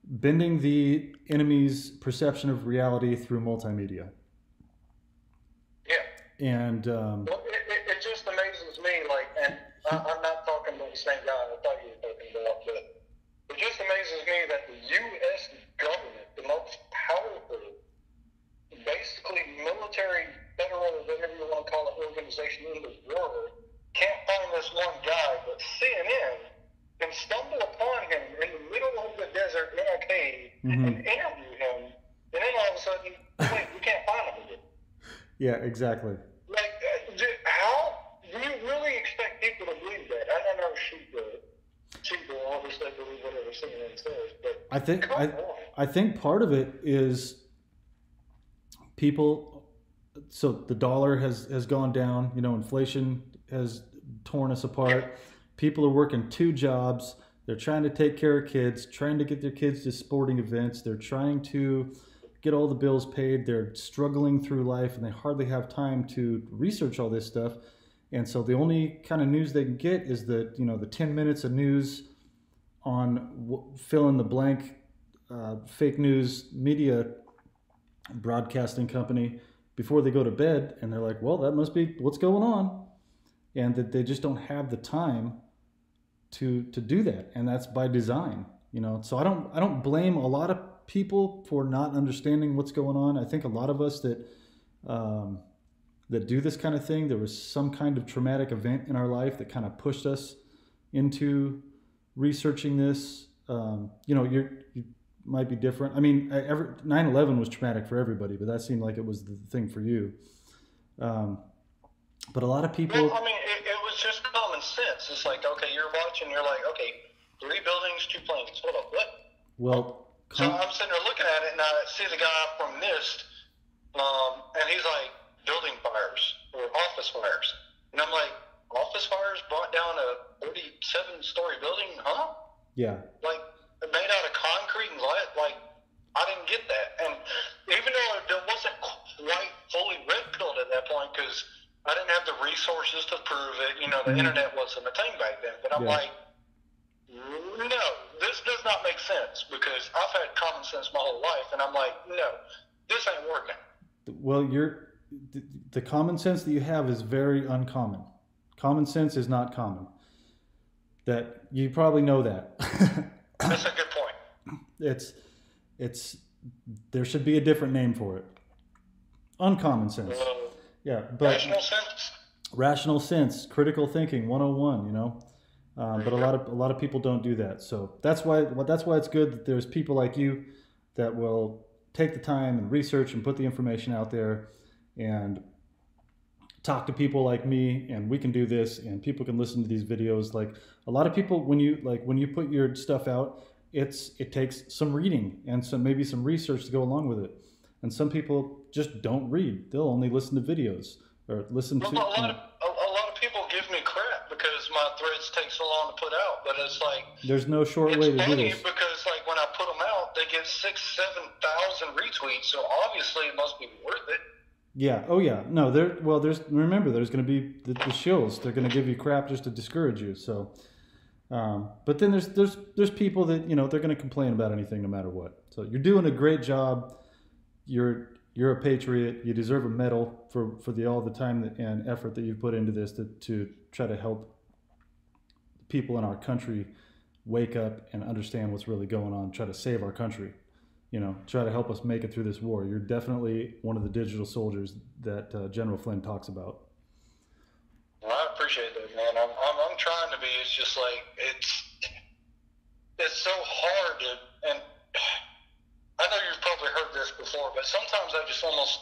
bending the enemy's perception of reality through multimedia. Yeah. And um, Well, it, it, just amazes me, like, and I, I'm not talking about the same guy I thought you were talking about, but it just amazes me that the U.S. government, the most powerful, basically military, federal, whatever you want to call it, organization in the world, can't find this one guy, but CNN can stumble upon him in the middle of the desert in a cave Mhm. and interview him, and then all of a sudden, wait, we can't find him again. yeah, exactly. Like, uh, how do you really expect people to believe that? I don't know she will. She will obviously believe whatever CNN says, but I think I. I think part of it is people. So the dollar has has gone down. You know, inflation has torn us apart. People are working two jobs. They're trying to take care of kids, trying to get their kids to sporting events. They're trying to get all the bills paid. They're struggling through life, and they hardly have time to research all this stuff. And so the only kind of news they can get is the you know the ten minutes of news on fill in the blank uh, fake news media broadcasting company before they go to bed and they're like well that must be what's going on and that they just don't have the time to to do that and that's by design you know? So i don't i don't blame a lot of people for not understanding what's going on. I think a lot of us that um, that do this kind of thing there was some kind of traumatic event in our life that kind of pushed us into researching this. Um, you know you're you might be different i mean every, 9-11 was traumatic for everybody but that seemed like it was the thing for you um, but a lot of people Well, I mean, it, it was just common sense. It's like, okay, you're watching, you're like, okay, three buildings, two planes. Hold up, what? well So I'm sitting there looking at it, and I see the guy from NIST, um, and he's like, building fires or office fires. And I'm like, office fires brought down a 37 story building? Huh? yeah like made out of concrete and lead. Like I didn't get that, and even though it wasn't quite fully red pilled at that point because I didn't have the resources to prove it. You know, the Mhm. internet wasn't a thing back then. But I'm Yeah. like, no, this does not make sense because I've had common sense my whole life, and I'm like, no, this ain't working. well you're the, the common sense that you have is very uncommon common sense is not common that you probably know that That's a good point. it's it's there should be a different name for it. Uncommon sense. Yeah but rational sense. rational sense critical thinking 101 you know? Um, but a lot of a lot of people don't do that. So that's why well, that's why it's good that there's people like you that will take the time and research and put the information out there and talk to people like me and we can do this and people can listen to these videos like a lot of people when you like when you put your stuff out it's it takes some reading and some maybe some research to go along with it and some people just don't read they'll only listen to videos or listen to Well, a lot of a, a lot of people give me crap because my threads take so long to put out, but it's like there's no short way to do this because like when I put them out, they get six, seven thousand retweets. So obviously it must be worth it. Yeah oh yeah no there well there's remember there's going to be the, the shills they're going to give you crap just to discourage you so um, but then there's there's there's people that you know they're going to complain about anything no matter what. So you're doing a great job you're you're a patriot you deserve a medal for for the all the time that, and effort that you've put into this to, to try to help people in our country wake up and understand what's really going on try to save our country you know try to help us make it through this war you're definitely one of the digital soldiers that uh, general flynn talks about Well, I appreciate that, man. I'm, I'm I'm trying to be. It's just like it's it's so hard to and I know you've probably heard this before, but sometimes I just almost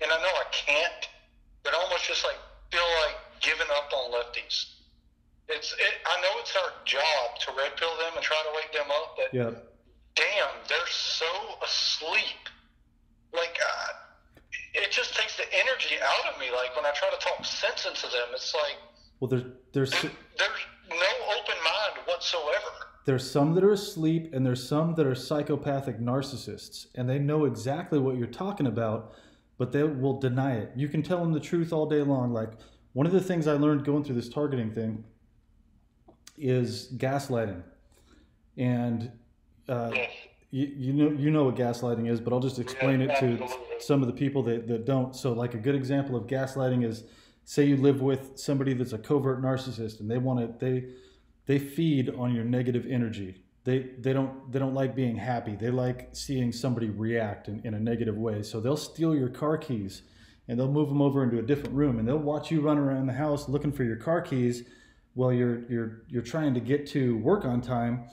and I know I can't, but I almost just like feel like giving up on lefties. It's it, I know it's our job to red pill them and try to wake them up, but yeah damn, they're so asleep. Like, uh, it just takes the energy out of me. Like, when I try to talk sense into them, it's like well there's there's there- there's no open mind whatsoever. there's some that are asleep and there's some that are psychopathic narcissists and they know exactly what you're talking about but they will deny it you can tell them the truth all day long like one of the things i learned going through this targeting thing is gaslighting and uh, Yes. you, you know you know what gaslighting is but i'll just explain Yeah, it to some of the people that, that don't. So like a good example of gaslighting is say you live with somebody that's a covert narcissist and they want to they they feed on your negative energy. They they don't they don't like being happy. They like seeing somebody react in, in a negative way. So they'll steal your car keys and they'll move them over into a different room and they'll watch you run around the house looking for your car keys while you're you're you're trying to get to work on time.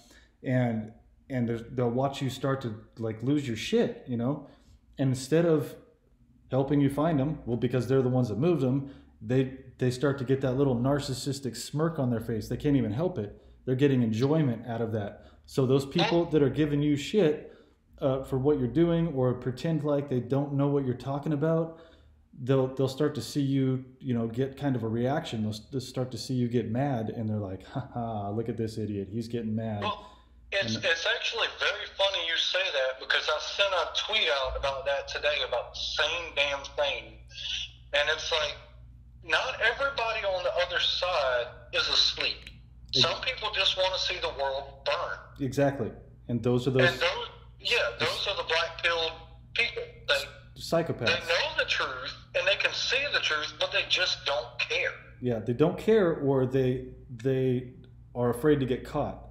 And and they'll watch you start to like lose your shit you know? And instead of helping you find them well because they're the ones that moved them they they start to get that little narcissistic smirk on their face. They can't even help it. They're getting enjoyment out of that. So those people that are giving you shit uh, for what you're doing or pretend like they don't know what you're talking about they'll they'll start to see you you know get kind of a reaction. They'll, they'll start to see you get mad and they're like haha look at this idiot. He's getting mad. Well, it's, it's actually very funny you say that because I sent a tweet out about that today about the same damn thing. And it's like, not everybody on the other side is asleep. Some people just want to see the world burn. exactly and those are those And those, yeah, those are the black pilled people. They, they know the truth and they can see the truth, but they just don't care. Yeah, they don't care or they they are afraid to get caught.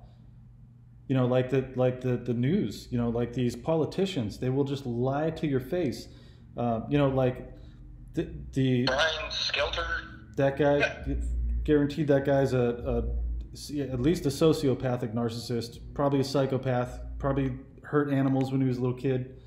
You know, like the like the the news. You know, like these politicians, they will just lie to your face. Uh, you know, like the the Brian Stelter, that guy, guaranteed that guy's a, a at least a sociopathic narcissist, probably a psychopath, probably hurt animals when he was a little kid.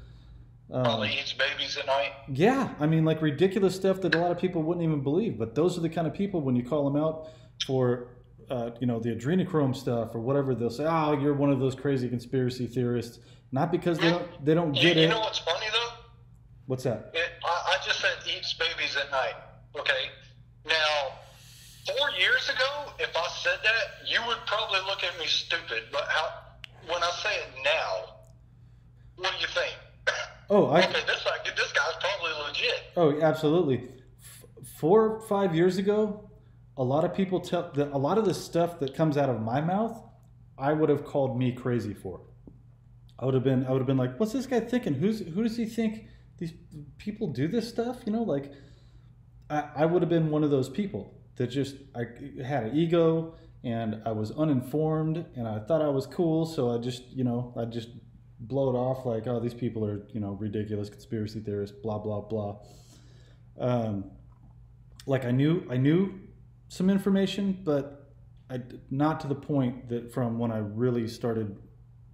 Um, probably eats babies at night. yeah, I mean, like ridiculous stuff that a lot of people wouldn't even believe. But those are the kind of people when you call them out for, uh, you know, the adrenochrome stuff or whatever, they'll say, "Oh, you're one of those crazy conspiracy theorists." Not because they don't they don't get you it. You know what's funny though? What's that? It, I, I just said eats babies at night. Okay. Now, four years ago, if I said that, you would probably look at me stupid. But how? When I say it now, what do you think? Oh, I okay, this this guy's probably legit. Oh, absolutely. F- four, five years ago, a lot of people tell that a lot of the stuff that comes out of my mouth, I would have called me crazy for. I would have been, I would have been like, "What's this guy thinking? Who's who does he think these people do this stuff?" You know, like I, I would have been one of those people that just I had an ego and I was uninformed and I thought I was cool, so I just you know I just blow it off like, oh, these people are you know ridiculous conspiracy theorists, blah blah blah. Um, like I knew I knew some information, but I not to the point that from when I really started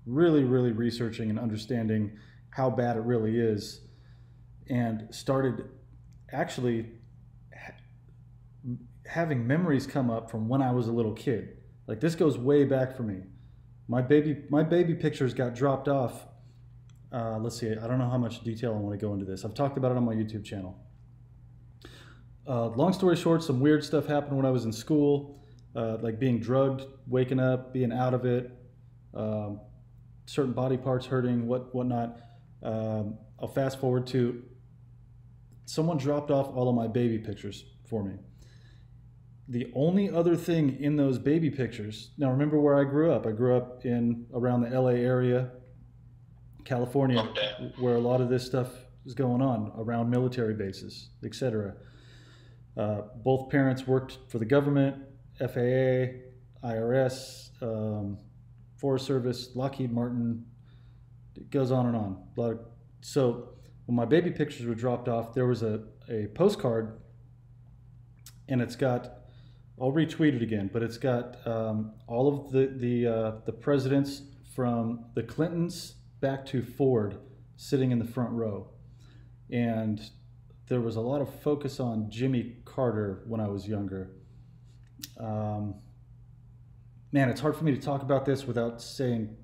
really really researching and understanding how bad it really is, and started actually ha- having memories come up from when I was a little kid. Like this goes way back for me. My baby, my baby pictures got dropped off. Uh, let's see. I don't know how much detail I want to go into this. I've talked about it on my YouTube channel. Uh, long story short, some weird stuff happened when I was in school, uh, like being drugged, waking up, being out of it, um, certain body parts hurting, what whatnot. Um, I'll fast forward to someone dropped off all of my baby pictures for me. The only other thing in those baby pictures, now remember where I grew up. I grew up in around the LA area, California, where a lot of this stuff is going on around military bases, etc. Uh, both parents worked for the government, FAA, IRS, um, Forest Service, Lockheed Martin. It goes on and on. Of, so when my baby pictures were dropped off, there was a, a postcard, and it's got. I'll retweet it again, but it's got um, all of the the uh, the presidents from the Clintons back to Ford sitting in the front row, and there was a lot of focus on Jimmy Carter when I was younger. Um, man, it's hard for me to talk about this without saying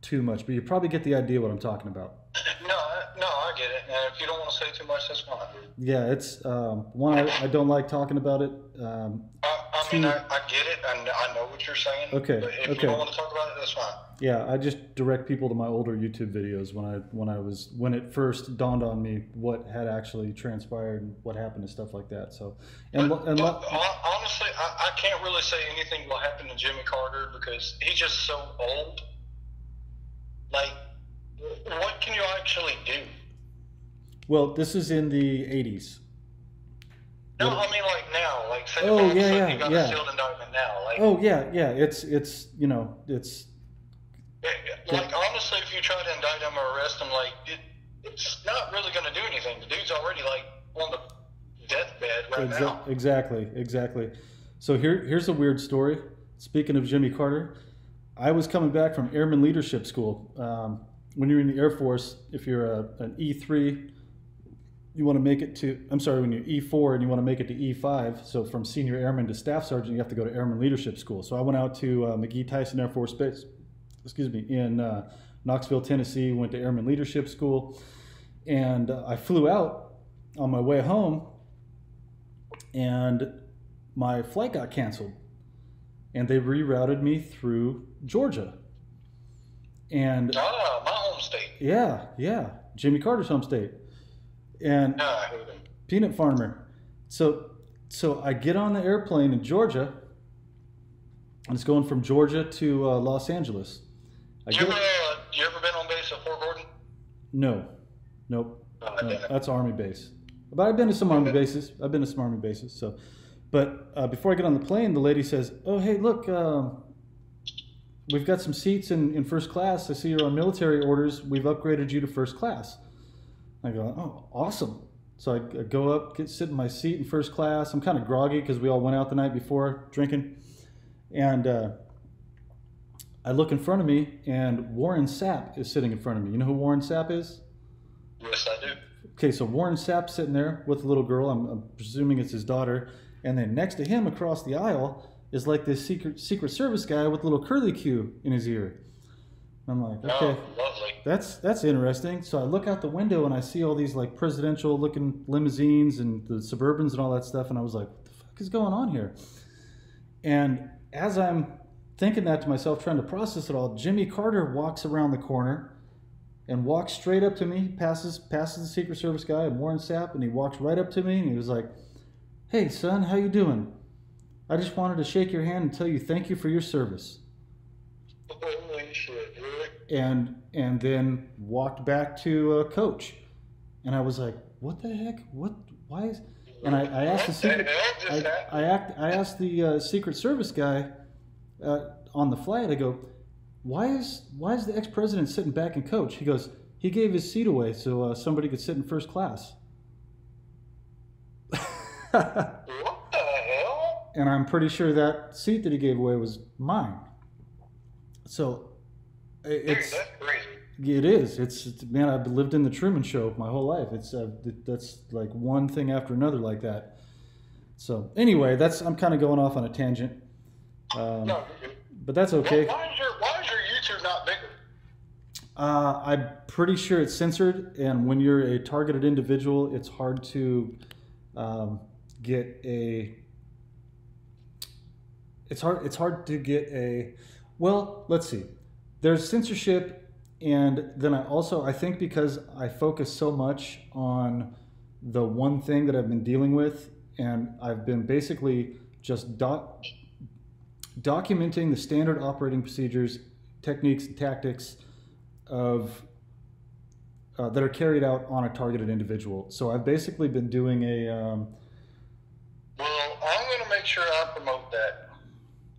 too much, but you probably get the idea what I'm talking about. No, no, I get it. And if you don't want to say too much, that's fine. Yeah, it's um, one I, I don't like talking about it. Um, I, I mean, I, I get it, and I know what you're saying. Okay, But if okay. you don't want to talk about it, that's fine. Yeah, I just direct people to my older YouTube videos when I when I was when it first dawned on me what had actually transpired and what happened and stuff like that. So, and But, and but honestly, I, I can't really say anything will happen to Jimmy Carter because he's just so old. Like, what can you actually do? well, this is in the '80s. No, I mean like now, like say Oh, all of a yeah, yeah, you got yeah. a sealed indictment now. Like, Oh yeah, yeah. It's it's you know it's it- like honestly, if you try to indict him or arrest him, like it, it's not really going to do anything. The dude's already like on the deathbed right Exa- now. Exactly, exactly. So here, here's a weird story. Speaking of Jimmy Carter, I was coming back from Airman Leadership School. Um, when you're in the Air Force, if you're a, an E3, you want to make it to, I'm sorry, when you're E4 and you want to make it to E5, so from senior airman to staff sergeant, you have to go to Airman Leadership School. So I went out to uh, McGhee Tyson Air Force Base, excuse me, in uh, Knoxville, Tennessee, went to Airman Leadership School, and uh, I flew out on my way home and my flight got canceled and they rerouted me through Georgia. And Ah, my home state. yeah, yeah, Jimmy Carter's home state. And Ah, peanut farmer. So so I get on the airplane in Georgia and it's going from Georgia to uh, Los Angeles. I You ever, uh, you ever been on base at Fort Gordon? no. Nope. Oh, No, that's Army base. But I've been to some Army bases. I've been to some Army bases. So, but uh, before I get on the plane, the lady says, "Oh, hey, look, um, we've got some seats in, in first class. I see you're on military orders. We've upgraded you to first class." I go, "Oh, awesome!" So I, I go up, get sit in my seat in first class. I'm kind of groggy because we all went out the night before drinking, and uh, I look in front of me, and Warren Sapp is sitting in front of me. You know who Warren Sapp is? Yes, I do. Okay, so Warren Sapp sitting there with a little girl. I'm, I'm presuming it's his daughter. And then next to him across the aisle is like this secret Secret Service guy with a little curly cue in his ear. I'm like, oh, okay, Oh, that's that's interesting. So I look out the window and I see all these like presidential looking limousines and the Suburbans and all that stuff. And I was like, what the fuck is going on here? And as I'm thinking that to myself, trying to process it all, Jimmy Carter walks around the corner and walks straight up to me, passes passes the Secret Service guy, Warren Sapp, and he walks right up to me and he was like, "Hey, son, how you doing? I just wanted to shake your hand and tell you thank you for your service." And and then walked back to uh, coach, and I was like, "What the heck? What? Why is?" And I, I asked the secret. I. I, act, I asked the uh, Secret Service guy uh, on the flight. I go, "Why is why is the ex president sitting back in coach?" He goes, "He gave his seat away so uh, somebody could sit in first class." What the hell? and I'm pretty sure that seat that he gave away was mine. So Dude, it's crazy. it is it's, it's man I've lived in the Truman Show my whole life. It's uh, that's like one thing after another like that. So anyway, that's I'm kind of going off on a tangent, um, No, but that's okay. Why, why is your Why is your YouTube not bigger? Uh, I'm pretty sure it's censored, and when you're a targeted individual, it's hard to um, get a. It's hard. It's hard to get a. Well, let's see. There's censorship, and then I also I think because I focus so much on the one thing that I've been dealing with, and I've been basically just doc, documenting the standard operating procedures, techniques, and tactics of uh, that are carried out on a targeted individual. So I've basically been doing a um, Well, I'm going to make sure I promote that.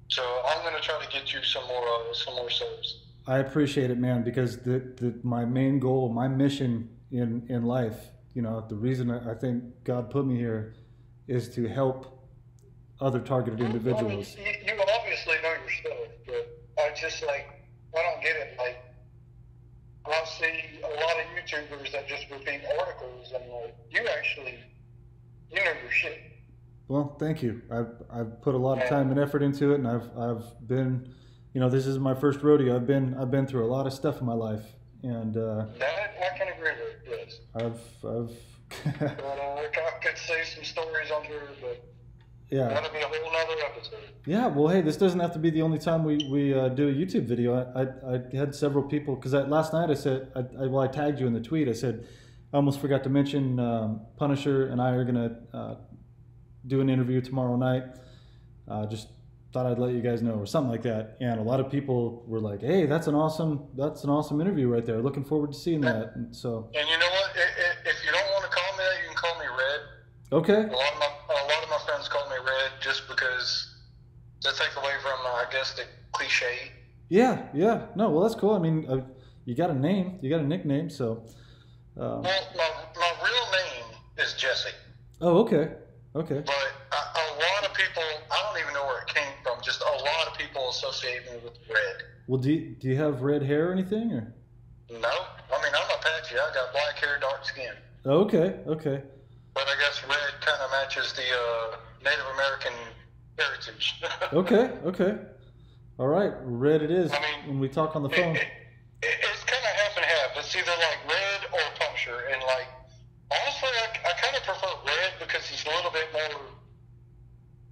So I'm going to try to get you some more uh, some more subs. I appreciate it, man, because the, the my main goal, my mission in in life, you know, the reason I I think God put me here is to help other targeted individuals. I just like I don't get it. Like I see a lot of YouTubers that just repeat articles, and like you actually you know your shit. Well, thank you. I've I've put a lot of time and effort into it, and I've I've been, you know, this is my first rodeo. I've been I've been through a lot of stuff in my life, and uh, That I can agree with. Yes, I've I've. but uh, I could say some stories on here, but Yeah. That'll be a whole nother episode. Yeah, well, hey, this doesn't have to be the only time we, we uh, do a YouTube video. I, I, I had several people because last night I said, I, I, well, I tagged you in the tweet. I said, I almost forgot to mention um, Punisher and I are gonna uh, do an interview tomorrow night. Uh, just thought I'd let you guys know or something like that. And a lot of people were like, "Hey, that's an awesome, that's an awesome interview right there. Looking forward to seeing that." And so, And you know what? If you don't want to call me that, you can call me Red. okay, A lot of my a lot of my friends call me Red just because to take away from I guess the cliche. yeah, yeah, no, well, that's cool. I mean, uh, you got a name, you got a nickname, so. Um, Well, my my real name is Jesse, oh, okay, okay. but a, a lot of people I don't even know where it came from. Just a lot of people associate me with Red. Well, do you, do you have red hair or anything, or? No, I mean I'm Apache. I got black hair, dark skin. Okay, okay. But I guess red kind of matches the uh, Native American heritage. Okay, okay. All right, red it is I mean, when we talk on the phone. it, it- it's kind of half and half. It's either like red or puncture. And like, honestly, I, I kind of prefer red because it's a little bit more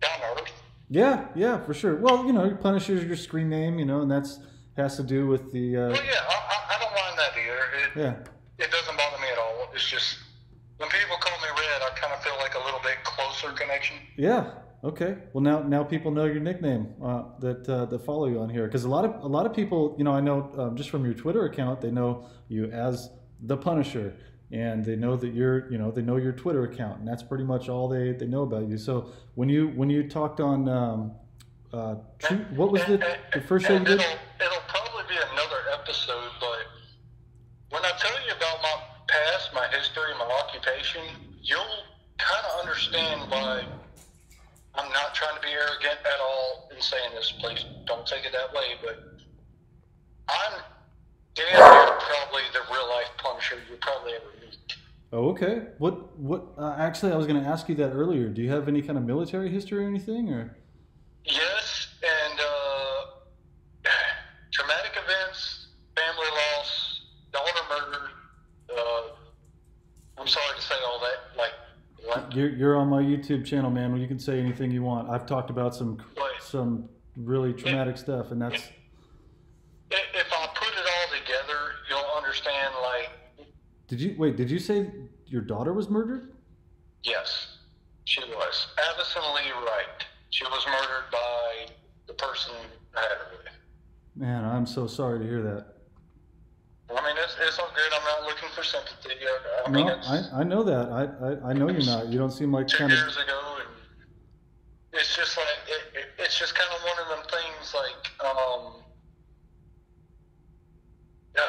down to earth. Yeah, yeah, for sure. Well, you know, Punisher's your screen name, you know, and that's has to do with the. Uh, Well, yeah, I, I, I don't mind that either. It, yeah, it doesn't bother me at all. It's just when people call me red, I kind of feel like a little bit closer connection. yeah. Okay. Well, now now people know your nickname uh, that uh, that follow you on here because a lot of a lot of people, you know, I know um, just from your Twitter account, they know you as the Punisher, and they know that you're, you know, they know your Twitter account, and that's pretty much all they they know about you. So when you when you talked on, um, uh, True, what was the the first show you did? It'll, it'll probably be another episode, but when I tell you about my past, my history, occupation, you'll kind of understand why I'm not trying to be arrogant at all in saying this. Please don't take it that way, but I'm damn near probably the real life Punisher you probably ever meet. Oh, okay. What what? Uh, actually, I was going to ask you that earlier. Do you have any kind of military history or anything, or? Yes, and uh, traumatic events, family loss, daughter murder. I'm sorry to say all that. Like, what? You're, you're on my YouTube channel, man. Well, you can say anything you want. I've talked about some But some really traumatic stuff, and that's if, if I put it all together, you'll understand. Like, did you wait? Did you say your daughter was murdered? yes, she was Addison Lee Wright. She was murdered by the person I had her with. Man, I'm so sorry to hear that. I mean, it's, it's all good. I'm not looking for sympathy. I, I mean, No, it's, I, I know that. I, I I know you're not. You don't seem like two kind of. years ago, and it's just like it, it, it's just kind of one of them things. Like, um, uh,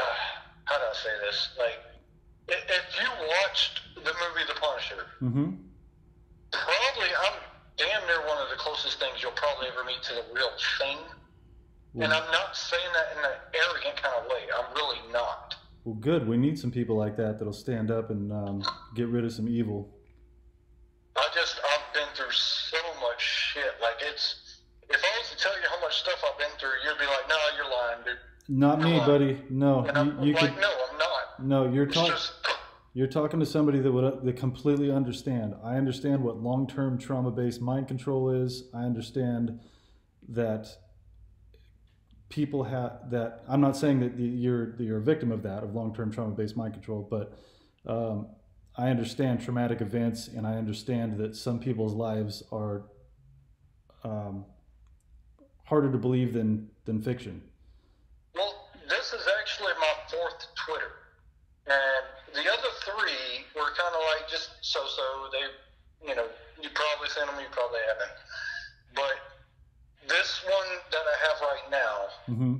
how do I say this? Like, if you watched the movie The Punisher, Mm-hmm. probably I'm damn near one of the closest things you'll probably ever meet to the real thing. And I'm not saying that in an arrogant kind of way. I'm really not. Well, good. We need some people like that that'll stand up and um, get rid of some evil. I just I've been through so much shit. Like it's if I was to tell you how much stuff I've been through, you'd be like, "No, you're lying, dude." Not me, buddy. No, And I'm you, you like, could. "No, I'm not." No, you're talking. You're talking to somebody that would that completely understand. I understand what long-term trauma-based mind control is. I understand that people have that. I'm not saying that you're you're a victim of that of long-term trauma-based mind control, but um, I understand traumatic events, and I understand that some people's lives are um, harder to believe than than fiction. well, this is actually my fourth Twitter, and the other three were kind of like just so-so. They, you know, you probably seen them, you probably haven't, but this one that I have right now. hmm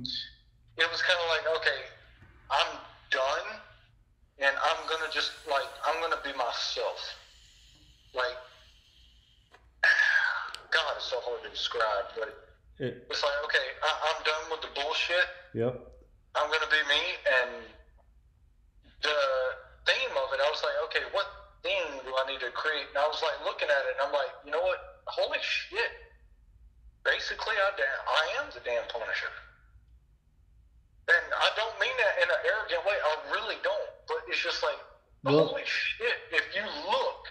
it was kind of like, okay, I'm done, and I'm gonna just like I'm gonna be myself. Like, God, it's so hard to describe, but It, it's like, okay, I, I'm done with the bullshit. yep. I'm gonna be me, and the theme of it, I was like, okay, what theme do I need to create? And I was like looking at it, and I'm like, you know what? Holy shit! Basically, I da- I am the damn Punisher. And I don't mean that in an arrogant way. I really don't. But it's just like, Well- holy shit! If you look,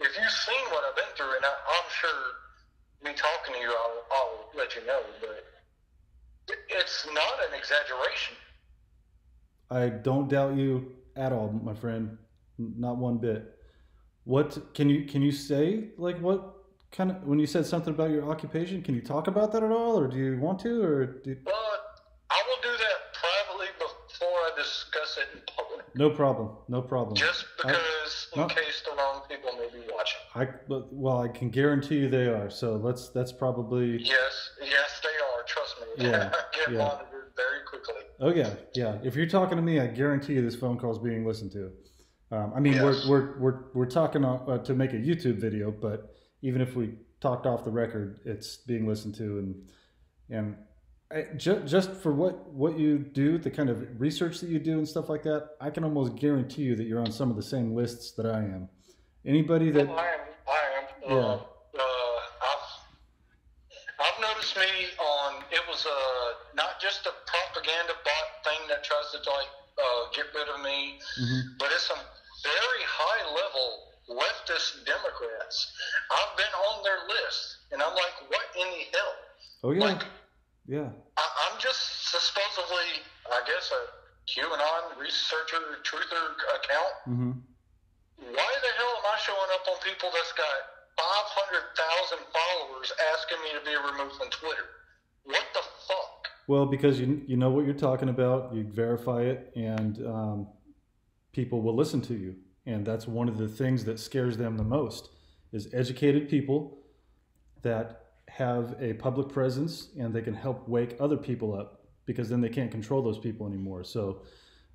if you've seen what I've been through, and I, I'm sure me talking to you, I'll, I'll let you know. But it's not an exaggeration. I don't doubt you at all, my friend. Not one bit. What can you can you say like what kind of when you said something about your occupation? Can you talk about that at all, or do you want to, or do, But I will do that privately before I discuss it in public, no problem, no problem. just I- because in no. case the wrong people may be watching. I but- well, I can guarantee you they are. So let's that's probably Yes, yes, they are. Trust me. Yeah, Get yeah. monitored very quickly. Oh yeah, yeah. If you're talking to me, I guarantee you this phone call is being listened to. Um, I mean, Yes. we're, we're we're we're talking uh, to make a YouTube video, but even if we talked off the record, it's being listened to, and and I, ju- just for what what you do, the kind of research that you do and stuff like that, I can almost guarantee you that you're on some of the same lists that I am. Anybody that I am. I am. Yeah. Uh, uh, I've I've noticed me on. It was uh, not just a propaganda bot thing that tries to like uh, get rid of me, Mhm. but it's some very high level leftist Democrats. I've been on their list, and I'm like, what in the hell? oh yeah, Like, yeah, I, I'm just supposedly, I guess, a QAnon researcher, truther account. Mm-hmm. Why the hell am I showing up on people that's got 500,000 followers asking me to be removed from Twitter? What the fuck? Well, because you you know what you're talking about, you verify it, and um, people will listen to you, and that's one of the things that scares them the most is educated people that have a public presence and they can help wake other people up because then they can't control those people anymore. So,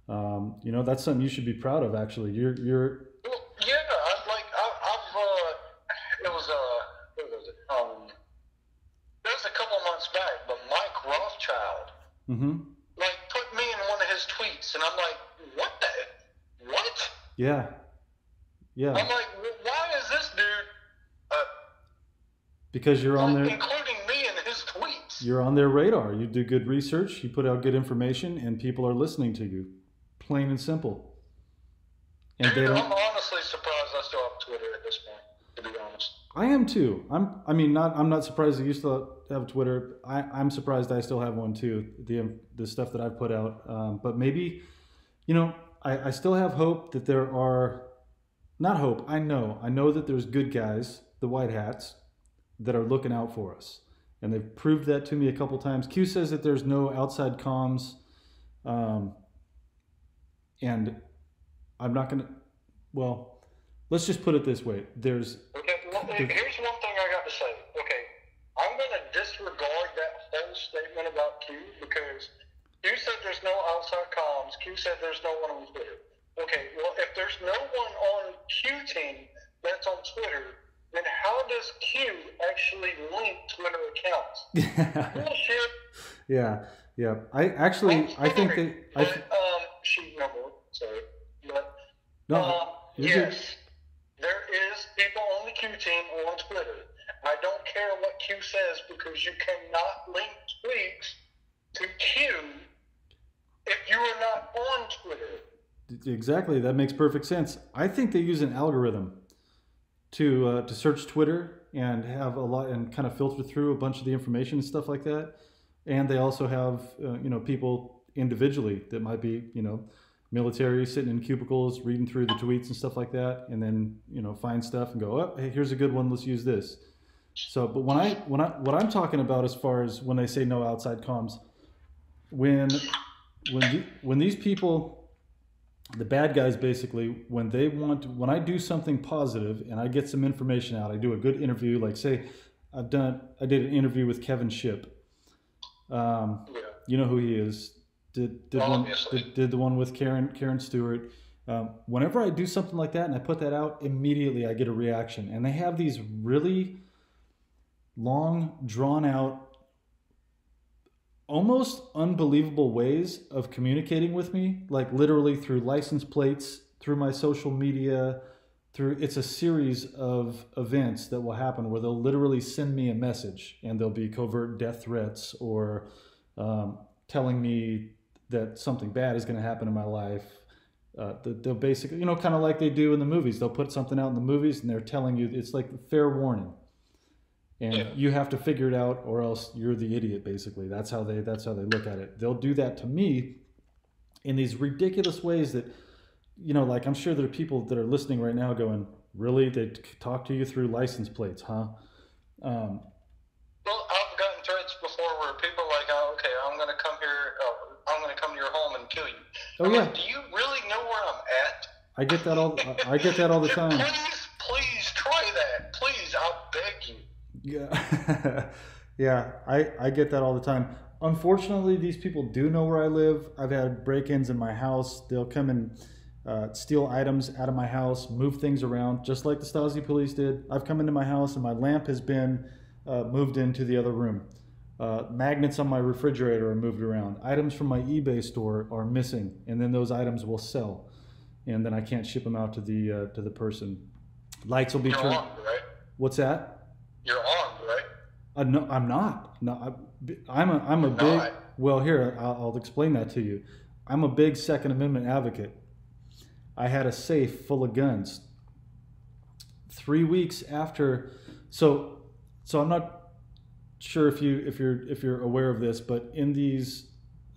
um, you know, that's something you should be proud of. Actually, you're you're Well, yeah, I, like I, I've uh, it was uh, was it? Um, it was a couple months back, but Mike Rothschild hmm like put me in one of his tweets, and I'm like, what the what? yeah, yeah, I'm like, "Wh- why is this dude uh, because you're on there. including me in his tweets? You're on their radar. You do good research, you put out good information, and people are listening to you. Plain and simple. And Dude, don't. I'm honestly surprised I still have Twitter at this point. To be honest. I am too. I'm. I mean, not. I'm not surprised that you still have Twitter. I, I'm surprised I still have one too. The the stuff that I've put out. Um, but maybe, you know, I, I still have hope that there are. Not hope. I know. I know that there's good guys, the white hats, that are looking out for us, and they've proved that to me a couple times. Q says that there's no outside comms, um, and I'm not gonna. Well, let's just put it this way. There's Okay, well, here's one thing I got to say. Okay, I'm going to disregard that whole statement about Q because Q said there's no outside comms. Q said there's no one on Twitter. Okay, well, if there's no one on Q team that's on Twitter, then how does Q actually link Twitter accounts? Bullshit. yeah, yeah. I actually, I think that I. But, um, sheet number, sorry. But, No, um, yes, there is people on the Q team on Twitter. I don't care what Q says because you cannot link tweets to Q if you are not on Twitter. Exactly. That makes perfect sense. I think they use an algorithm to uh, to search Twitter and have a lot and kind of filter through a bunch of the information and stuff like that. And they also have uh, you know people individually that might be you know military sitting in cubicles reading through the tweets and stuff like that, and then you know find stuff and go, oh, hey, here's a good one. Let's use this. So, but when I when I what I'm talking about as far as when they say no outside comms, when when the, when these people the bad guys basically when they want when i do something positive and i get some information out i do a good interview like say i've done i did an interview with kevin shipp um, Yeah. you know who he is. Did did one did, did the one with karen karen stewart. Um, whenever i do something like that and i put that out immediately i get a reaction. And they have these really long drawn out almost unbelievable ways of communicating with me like literally through license plates through my social media through it's a series of events that will happen where they'll literally send me a message and there'll be covert death threats or um, telling me that something bad is going to happen in my life. Uh, they- they'll basically you know kind of like they do in the movies. They'll put something out in the movies and they're telling you it's like fair warning and Yeah. you have to figure it out or else you're the idiot basically. That's how they that's how they look at it. They'll do that to me in these ridiculous ways that you know like i'm sure there are people that are listening right now going really? They talk to you through license plates huh? Um, Well, I've gotten threats before where people are like, oh, okay, I'm going to come here, uh, I'm going to come to your home and kill you. oh I'm yeah. Like, do you really know where I'm at? i get that all i get that all the time Yeah, yeah, I I get that all the time. Unfortunately, these people do know where I live. I've had break-ins in my house. They'll come and uh, steal items out of my house, move things around, just like the Stasi police did. I've come into my house and my lamp has been uh, moved into the other room. Uh, magnets on my refrigerator are moved around. Items from my eBay store are missing, and then those items will sell, and then I can't ship them out to the uh, to the person. Lights will be turned. armed, right? What's that? You're armed, right? Uh, no, I'm not. No, I, I'm a I'm a You're big. not. Well, here I'll, I'll explain that to you. I'm a big Second Amendment advocate. I had a safe full of guns. Three weeks after, so so I'm not sure if you if you're if you're aware of this, but in these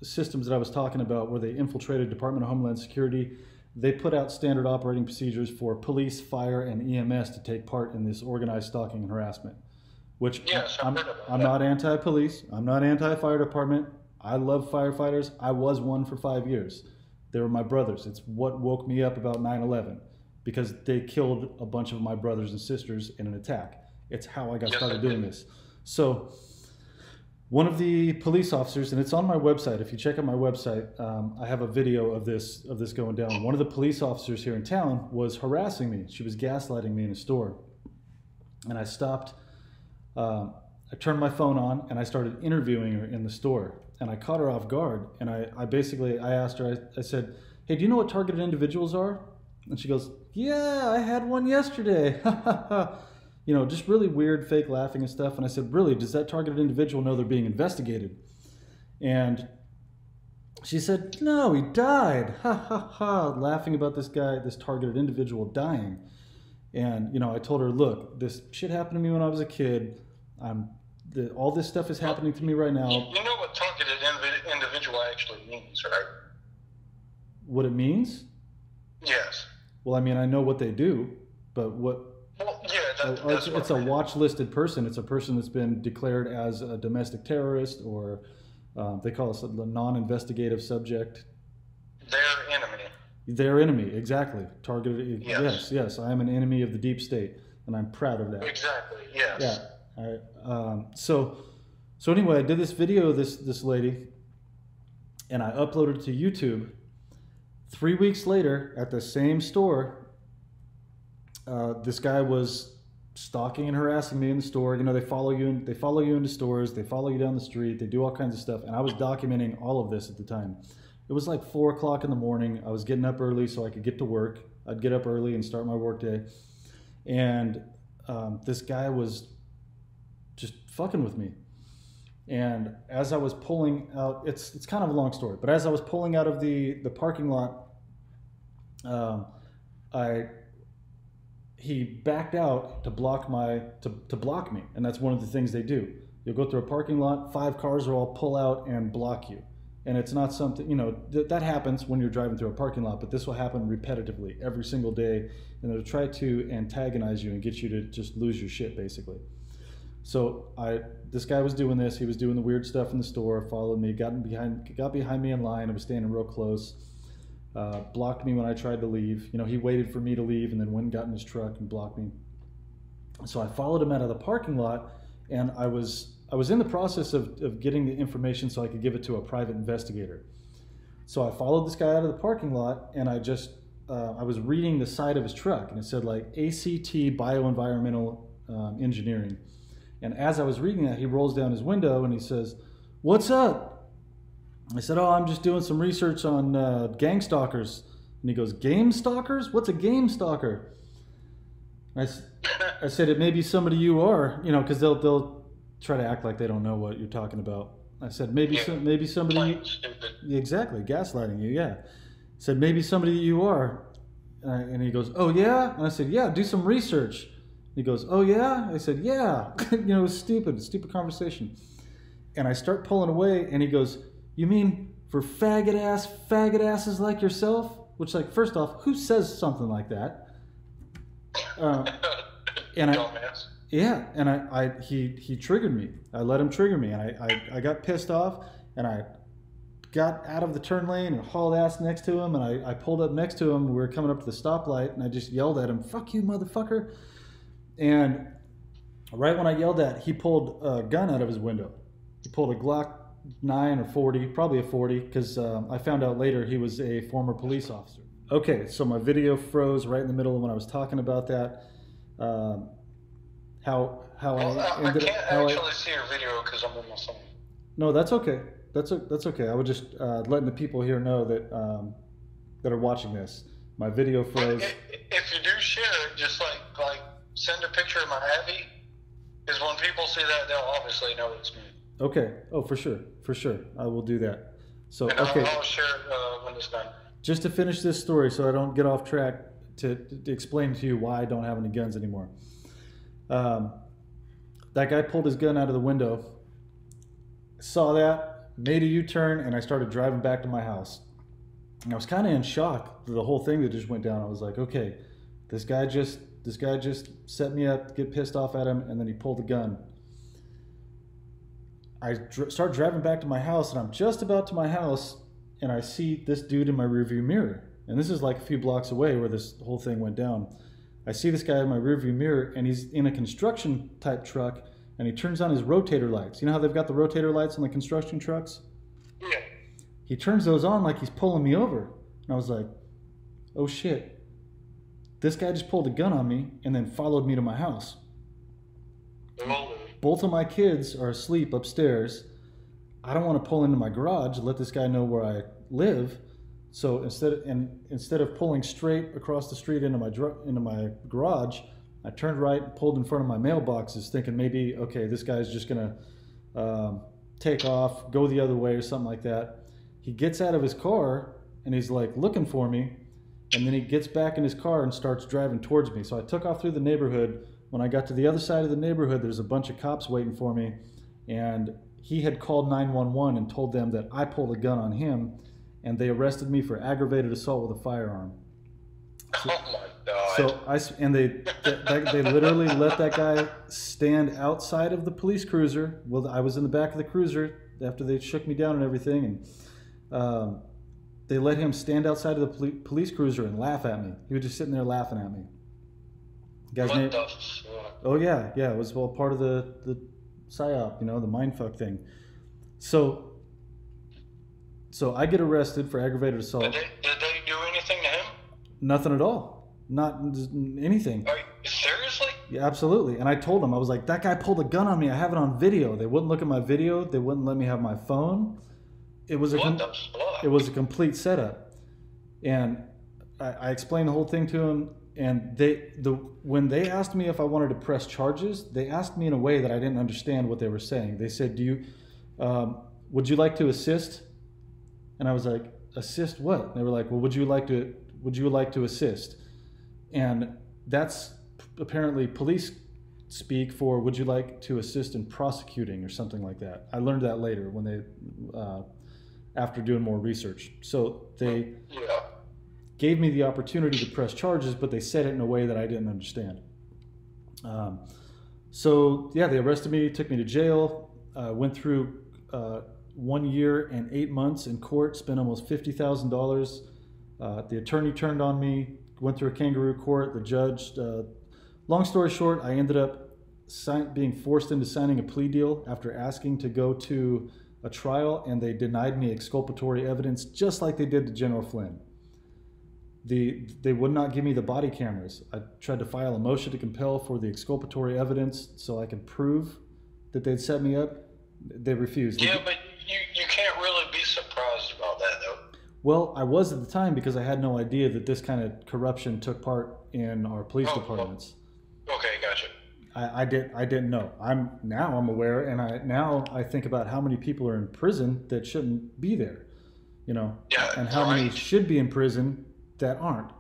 systems that I was talking about, where they infiltrated Department of Homeland Security, they put out standard operating procedures for police, fire, and EMS to take part in this organized stalking and harassment. Which Yes, I'm, I'm not anti-police. I'm not anti-fire department. I love firefighters. I was one for five years. They were my brothers. It's what woke me up about 9/11 because they killed a bunch of my brothers and sisters in an attack. It's how I got Yes, started doing this. So one of the police officers, and it's on my website. If you check out my website, um, I have a video of this of this going down. One of the police officers here in town was harassing me. She was gaslighting me in a store, and I stopped. Um, I turned my phone on and I started interviewing her in the store, and I caught her off guard. And I, I basically I asked her. I, I said, "Hey, do you know what targeted individuals are?" And she goes, "Yeah, I had one yesterday." you know, just really weird, fake laughing and stuff. And I said, "Really? Does that targeted individual know they're being investigated?" And she said, "No, he died." Ha ha ha! Laughing about this guy, this targeted individual dying. And you know, I told her, "Look, this shit happened to me when I was a kid. I'm the, all this stuff is happening to me right now. you know what targeted individual actually means, right? What it means? Yes. Well, I mean, I know what they do, but what Well, yeah, that, Uh, that's it's, what it's a watch listed person. It's a person that's been declared as a domestic terrorist, or uh, they call us a non-investigative subject. Their enemy. Their enemy, exactly. Targeted. Yes. Yes, yes. I am an enemy of the deep state, and I'm proud of that. Exactly. Yes. Yeah. All right. Um, so, so anyway, I did this video of this this lady, and I uploaded to YouTube. Three weeks later, at the same store, uh, this guy was stalking and harassing me in the store. You know, they follow you. In, they follow you into stores. They follow you down the street. They do all kinds of stuff. And I was documenting all of this at the time. It was like four o'clock in the morning. I was getting up early so I could get to work. I'd get up early and start my work day. And um, this guy was fucking with me. And as I was pulling out, it's it's kind of a long story, but as I was pulling out of the the parking lot, um, I he backed out to block my to, to block me, and that's one of the things they do. You'll go through a parking lot, five cars will all pull out and block you, and it's not something you know th- that happens when you're driving through a parking lot, but this will happen repetitively every single day, and they'll try to antagonize you and get you to just lose your shit basically. So I, this guy was doing this. He was doing the weird stuff in the store. Followed me, got behind, got behind me in line. I was standing real close. Uh, blocked me when I tried to leave. You know, he waited for me to leave and then went and got in his truck and blocked me. So I followed him out of the parking lot, and I was I was in the process of, of getting the information so I could give it to a private investigator. So I followed this guy out of the parking lot, and I just uh, I was reading the side of his truck, and it said like ACT Bioenvironmental um, Engineering. And as I was reading that, he rolls down his window and he says, "What's up?" I said, "Oh, I'm just doing some research on uh, gang stalkers." And he goes, "Game stalkers? What's a game stalker?" I said, "It may be somebody you are, you know, because they'll they'll try to act like they don't know what you're talking about." I said, "Maybe Yeah. some, maybe somebody." you- Exactly, gaslighting you. Yeah. Said maybe somebody you are, and, I, and he goes, "Oh yeah," and I said, "Yeah, do some research." He goes, "Oh yeah." I said, "Yeah." you know, it was stupid, stupid conversation. And I start pulling away, and he goes, "You mean for faggot ass, faggot asses like yourself?" Which, like, first off, who says something like that? Uh, and I, Dumbass. yeah, and I, I he he triggered me. I let him trigger me, and I, I, I got pissed off, and I got out of the turn lane and hauled ass next to him, and I, I pulled up next to him. We were coming up to the stoplight, and I just yelled at him, "Fuck you, motherfucker!" And right when I yelled at, he pulled a gun out of his window. He pulled a Glock nine or forty, probably a forty, because um, I found out later he was a former police officer. Okay, so my video froze right in the middle of when I was talking about that. Um, how how Well, I I, I ended can't up, how I, actually see your video because I'm on my phone. no, that's okay. That's o- that's okay. I was just uh, letting the people here know that um, that are watching this. My video froze. i- if you do share it, just like like send a picture of my Abby, because when people see that, they'll obviously know it's me. Okay. Oh, for sure, for sure. I will do that. So And okay, I'll, I'll share uh, when it's done. just to finish this story, so I don't get off track, to, to explain to you why I don't have any guns anymore. Um, that guy pulled his gun out of the window. Saw that, made a U-turn, and I started driving back to my house. And I was kind of in shock the whole thing that just went down. I was like, okay, this guy just this guy just set me up, get pissed off at him, and then he pulled the gun. I dr- start driving back to my house, and I'm just about to my house, and I see this dude in my rearview mirror. And this is like a few blocks away where this whole thing went down. I see this guy in my rearview mirror, and he's in a construction type truck, and he turns on his rotator lights. You know how they've got the rotator lights on the construction trucks? Yeah. He turns those on like he's pulling me over. And I was like, oh shit. This guy just pulled a gun on me and then followed me to my house. Both of my kids are asleep upstairs. I don't want to pull into my garage, let this guy know where I live. So instead and instead of pulling straight across the street into my into my garage, I turned right, pulled in front of my mailboxes, thinking maybe okay, this guy's just gonna um, take off, go the other way or something like that. He gets out of his car and he's like looking for me, and then he gets back in his car and starts driving towards me. So I took off through the neighborhood. When I got to the other side of the neighborhood, there's a bunch of cops waiting for me, and he had called 911 and told them that I pulled a gun on him, and they arrested me for aggravated assault with a firearm. oh my god. So I and they they, they literally let that guy stand outside of the police cruiser. Well, I was in the back of the cruiser after they shook me down and everything, and um, they let him stand outside of the poli- police cruiser and laugh at me. He was just sitting there laughing at me. The guy's what name. the fuck? Oh yeah, yeah. It was all part of the the psyop, you know, the mindfuck thing. So, so I get arrested for aggravated assault. Did they, did they do anything to him? Nothing at all. Not anything. Are you, seriously? Yeah, absolutely. And I told them, I was like, that guy pulled a gun on me. I have it on video. They wouldn't look at my video. They wouldn't let me have my phone. It was a What com- the? It was a complete setup. And I, I explained the whole thing to them. And they the when they asked me if I wanted to press charges, they asked me in a way that I didn't understand what they were saying. They said, "Do you um, would you like to assist?" And I was like, "Assist what?" And they were like, "Well, would you like to would you like to assist?" And that's apparently police speak for would you like to assist in prosecuting or something like that. I learned that later when they uh, after doing more research. So they yeah. gave me the opportunity to press charges, but they said it in a way that I didn't understand. Um, so yeah, they arrested me, took me to jail, uh, went through uh, one year and eight months in court, spent almost fifty thousand uh, dollars. The attorney turned on me, went through a kangaroo court. The judge. Uh, long story short, I ended up sign, being forced into signing a plea deal after asking to go to a trial, and they denied me exculpatory evidence, just like they did to General Flynn the they would not give me the body cameras. I tried to file a motion to compel for the exculpatory evidence so I could prove that they'd set me up. They refused. Yeah, but you, you can't really be surprised about that, though. Well, I was at the time because I had no idea that this kind of corruption took part in our police Oh, oh. departments. Okay, gotcha. I, I did I didn't know. I'm now I'm aware, and I now I think about how many people are in prison that shouldn't be there, you know, Yeah, and how many should be in prison that aren't.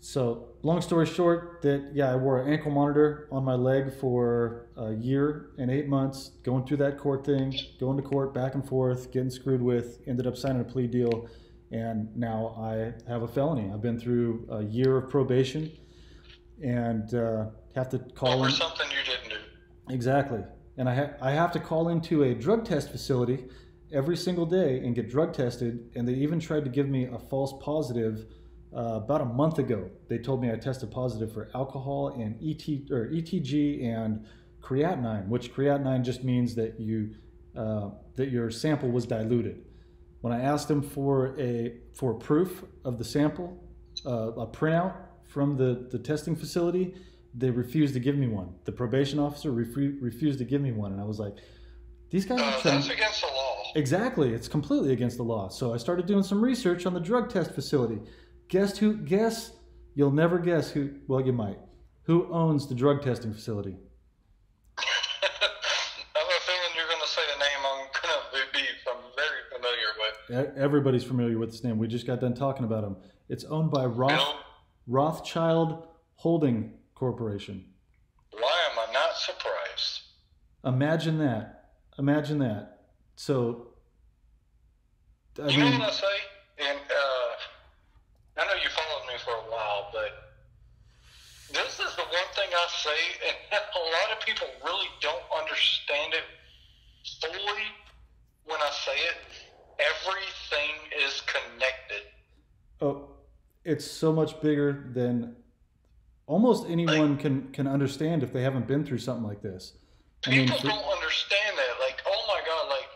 So long story short, that yeah, I wore an ankle monitor on my leg for a year and eight months, going through that court thing, going to court back and forth, getting screwed with. Ended up signing a plea deal, and now I have a felony. I've been through a year of probation, and uh, have to call Over in. something you didn't do. Exactly. And I, ha- I have to call into a drug test facility every single day and get drug tested. And they even tried to give me a false positive uh, about a month ago. They told me I tested positive for alcohol and ET, or ETG and creatinine, which creatinine just means that you uh, that your sample was diluted. When I asked them for a for proof of the sample, uh, a printout from the, the testing facility, they refused to give me one. The probation officer refu- refused to give me one, and I was like, "These guys are Uh, trying." that's against the law. Exactly, it's completely against the law. So I started doing some research on the drug test facility. Guess who? Guess you'll never guess who. Well, you might. Who owns the drug testing facility? I have a feeling you're going to say a name I'm going to be I'm very familiar with. Everybody's familiar with this name. We just got done talking about him. It's owned by Roth, Rothschild Holding Corporation. why am I not surprised? Imagine that. Imagine that. So, I you know what I say? And uh, I know you followed me for a while, but this is the one thing I say, and a lot of people really don't understand it fully when I say it. Everything is connected. oh, it's so much bigger than almost anyone can can understand if they haven't been through something like this. I mean, People for- don't understand that. Like, oh my God, like,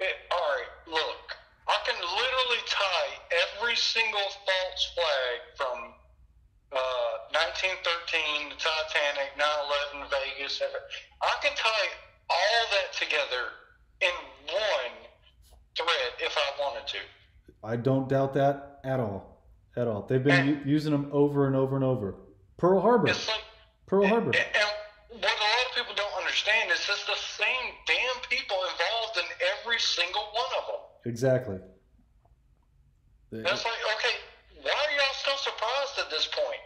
it, all right, look, I can literally tie every single false flag from uh, 1913, the Titanic, 9 11, Vegas, every, I can tie all that together in one thread if I wanted to. I don't doubt that at all. At all. They've been u- using them over and over and over. Pearl Harbor. It's like, Pearl Harbor. And, and what a lot of people don't understand is it's the same damn people involved in every single one of them. Exactly. That's like, okay, why are y'all still surprised at this point?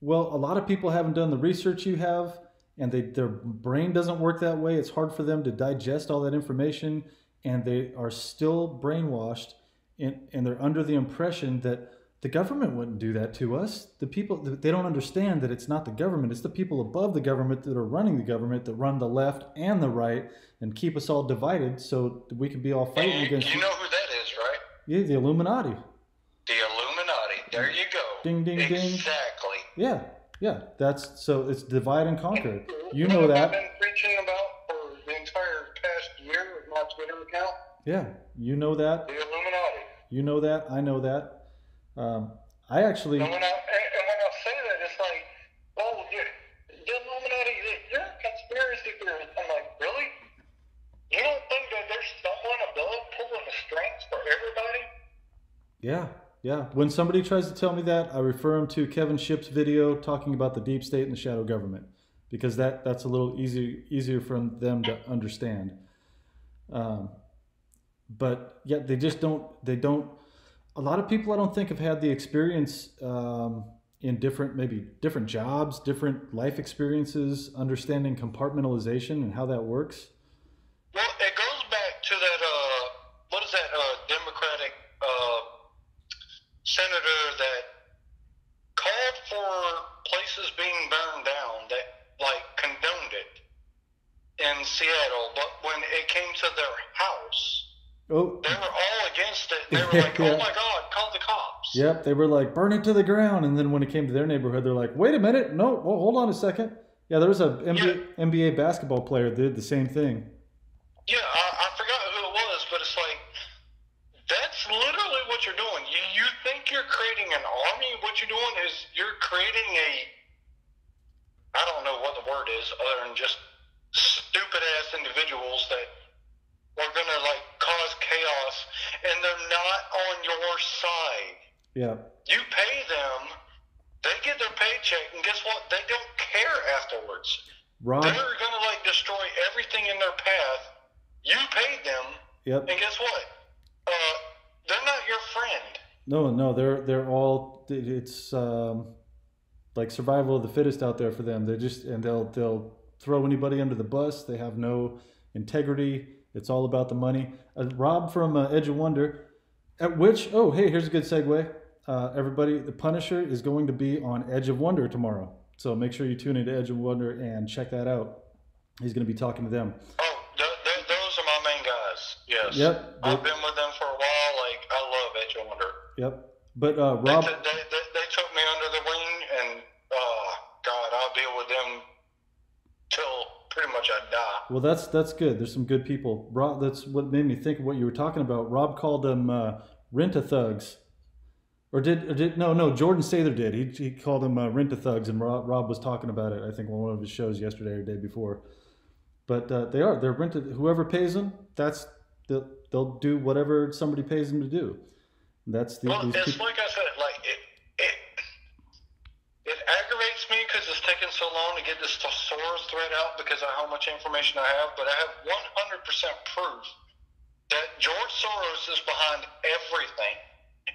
Well, a lot of people haven't done the research you have, and they, their brain doesn't work that way. It's hard for them to digest all that information, and they are still brainwashed, and, and they're under the impression that the government wouldn't do that to us. The people they don't understand that it's not the government; it's the people above the government that are running the government that run the left and the right and keep us all divided, so we can be all fighting you, against you know who that is, right? yeah, the Illuminati. The Illuminati. There you go. Ding, ding, ding. Exactly. Yeah, yeah. That's so it's divide and conquer. You know that. been preaching about for the entire past year with my Twitter account? Yeah, you know that. The Illuminati. You know that. I know that. Um, I actually, And when I and, when I say that, it's like, oh, you're, the Illuminati, you're a conspiracy theorist. I'm like, really? You don't think that there's someone above pulling the strings for everybody? yeah, yeah. When somebody tries to tell me that, I refer them to Kevin Shipp's video talking about the deep state and the shadow government, because that that's a little easier easier for them to understand. Um, but yet they just don't. They don't. A lot of people I don't think have had the experience um, in different maybe different jobs, different life experiences, understanding compartmentalization and how that works. Well, it goes back to that, uh, what is that, uh, Democratic, uh, senator that called for places being burned down that, like, condoned it in Seattle, but when it came to their house, Oh, they were all against it. They were like, Yeah. oh my God, cops. Yep, they were like, burn it to the ground. And then when it came to their neighborhood, they're like, wait a minute, no, well, hold on a second. Yeah, there was a NBA, NBA basketball player that did the same thing. Yeah, I, I forgot who it was, but it's like that's literally what you're doing. You you think you're creating an army? What you're doing is you're creating a I don't know what the word is other than just stupid ass individuals that are gonna like cause chaos and they're not on your side. Yeah, You pay them, they get their paycheck, and guess what? They don't care afterwards. They're gonna like destroy everything in their path. You paid them, Yep. and guess what? Uh, they're not your friend. No, no, they're they're all it's um, like survival of the fittest out there for them. They just and they'll they'll throw anybody under the bus. They have no integrity. It's all about the money. Uh, Rob from uh, Edge of Wonder, at which oh hey here's a good segue. Uh, everybody, the Punisher is going to be on Edge of Wonder tomorrow, so make sure you tune into Edge of Wonder and check that out. He's going to be talking to them. Oh, th- th- those are my main guys. Yes. Yep. I've been with them for a while. Like I love Edge of Wonder. Yep. But uh, They, Rob, t- they, they, they took me under the wing, and uh, God, I'll be with them till pretty much I die. Well, that's that's good. There's some good people. Rob, that's what made me think of what you were talking about. Rob called them uh, rent-a-thugs, or did or did no no Jordan Sather did. He he called them uh, rent-a-thugs, and Rob, Rob was talking about it. I think on one of his shows yesterday or the day before. But uh, they are they're rented. Whoever pays them, that's they'll, they'll do whatever somebody pays them to do. That's the, Well, it's people. like I said, like it, it, it aggravates me because it's taken so long to get this Soros thread out because of how much information I have. But I have 100% proof that George Soros is behind everything.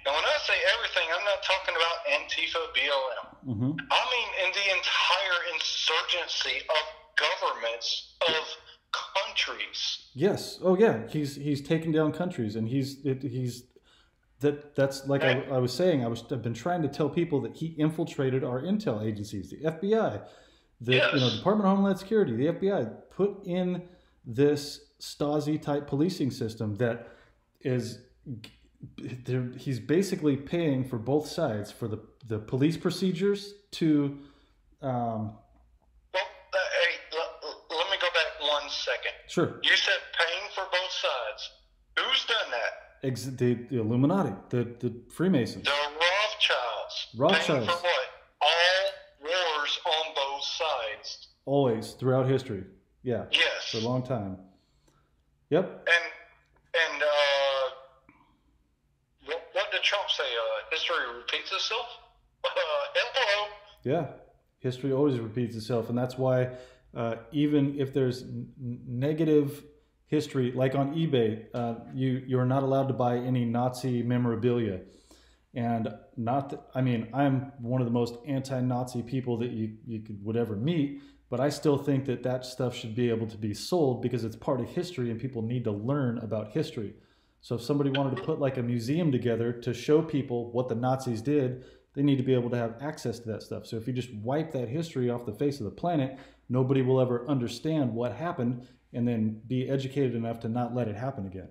And when I say everything, I'm not talking about Antifa, BLM. hmm I mean in the entire insurgency of governments of countries. Yes. Oh, yeah. He's he's taken down countries, and he's it, he's that that's like I, I was saying. I was I've been trying to tell people that he infiltrated our intel agencies, the FBI, the you know Department of Homeland Security, the FBI, put in this Stasi type policing system that is. He's basically paying for both sides for the, the police procedures to um, Well, uh, hey, l- let me go back one second. sure You said paying for both sides. Who's done that? ex- the, the Illuminati, the the Freemasons. The Rothschilds. Rothschilds. Paying for what? All wars on both sides. Always throughout history. Yeah, Yes. for a long time. Yep. And and uh, what, what did Trump say? Uh, history repeats itself. Uh, hello. Yeah. History always repeats itself, and that's why uh, even if there's n- negative history, like on eBay, uh, you you're not allowed to buy any Nazi memorabilia. And not, I mean, I'm one of the most anti-Nazi people that you you could would ever meet, but I still think that that stuff should be able to be sold because it's part of history, and people need to learn about history. So if somebody wanted to put like a museum together to show people what the Nazis did, they need to be able to have access to that stuff. So if you just wipe that history off the face of the planet, nobody will ever understand what happened and then be educated enough to not let it happen again.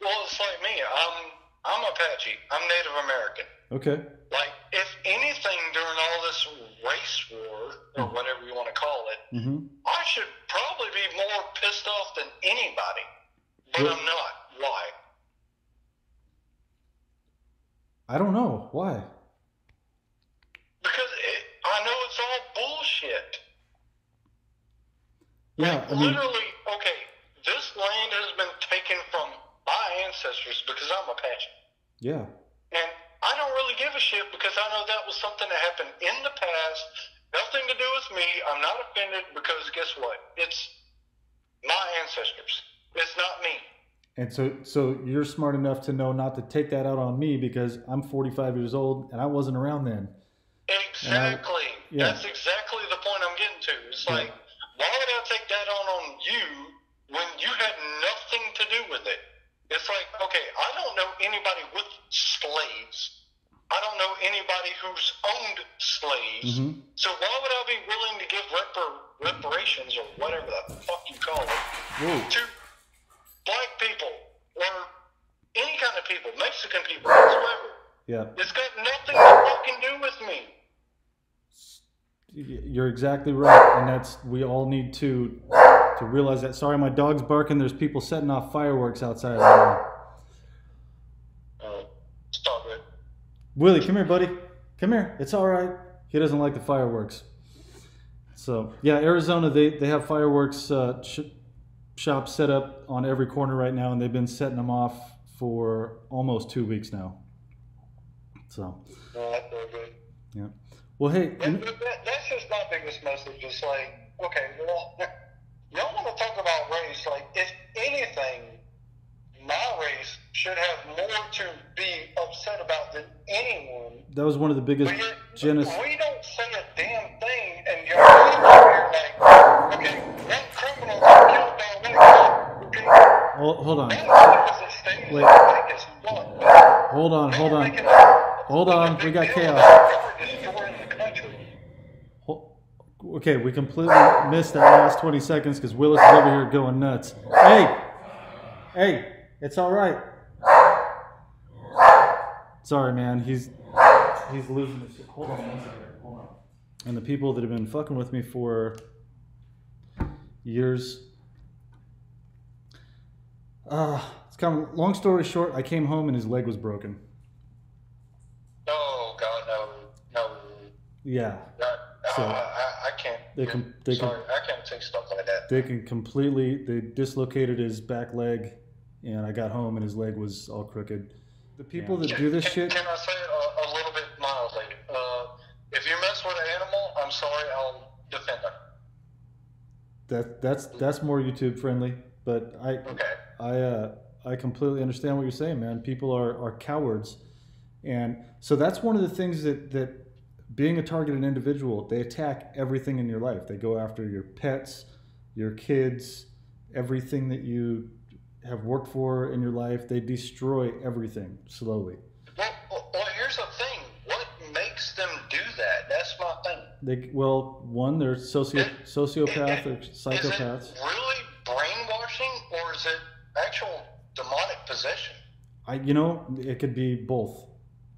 Well, it's like me. I'm I'm Apache. I'm Native American. Okay. Like, if anything during all this race war or whatever you want to call it, hmm I should probably be more pissed off than anybody, but Well- I'm not. Why? I don't know why. Because it, I know it's all bullshit. Yeah, I mean, Literally, okay, this land has been taken from my ancestors because I'm Apache. yeah, And I don't really give a shit because I know that was something that happened in the past. Nothing to do with me. I'm not offended because guess what? It's my ancestors. It's not me. And so so you're smart enough to know not to take that out on me because I'm 45 years old and I wasn't around then. Exactly. yeah. That's exactly the point I'm getting to. It's Yeah. like, why would I take that on on you when you had nothing to do with it? It's like, okay, I don't know anybody with slaves. I don't know anybody who's owned slaves. hmm So why would I be willing to give repar- reparations or whatever the fuck you call it Whoa. to black people or any kind of people, Mexican people, whatsoever? Yeah, It's got nothing to fucking do with me. you're exactly right, and that's we all need to to realize that. Sorry, my dog's barking. There's people setting off fireworks outside. Uh, stop it. Willie, come here, buddy. Come here. It's all right. He doesn't like the fireworks. So yeah, Arizona they they have fireworks uh, sh- shops set up on every corner right now, and they've been setting them off for almost two weeks now. So No, that's good. yeah. Well, hey, That, that, that's just my biggest message. Just like, okay, well, y'all want to talk about race. Like, if anything, my race should have more to be upset about than anyone. that was one of the biggest But we don't say a damn thing, and you're like, okay, one criminal Hold, on, Wait. hold on, hold on. Hold on, we got chaos. Okay, we completely missed that last 20 seconds because Willis is over here going nuts. Hey, hey, it's all right. Sorry, man. He's he's losing his shit. Hold on one second. Hold on. And the people that have been fucking with me for years. Uh, it's kind of long story short. I came home and his leg was broken. Oh God, no, no. Yeah, That, So, uh, I, I can't. they can- they can- sorry, I can't take stuff like that. they can completely they dislocated his back leg and i got home and his leg was all crooked the people that do this can, shit Can I say it a, a little bit mildly? Uh, if you mess with an animal, I'm sorry, I'll defend them. that that's that's more youtube friendly but i Okay. I uh i completely understand what you're saying man people are are cowards and so that's one of the things that that being a targeted individual they attack everything in your life they go after your pets your kids everything that you have worked for in your life they destroy everything slowly Well, well, well, here's the thing. What makes them do that? That's my thing. They well, one they're socio sociopath or psychopaths. Actual demonic possession? I you know it could be both.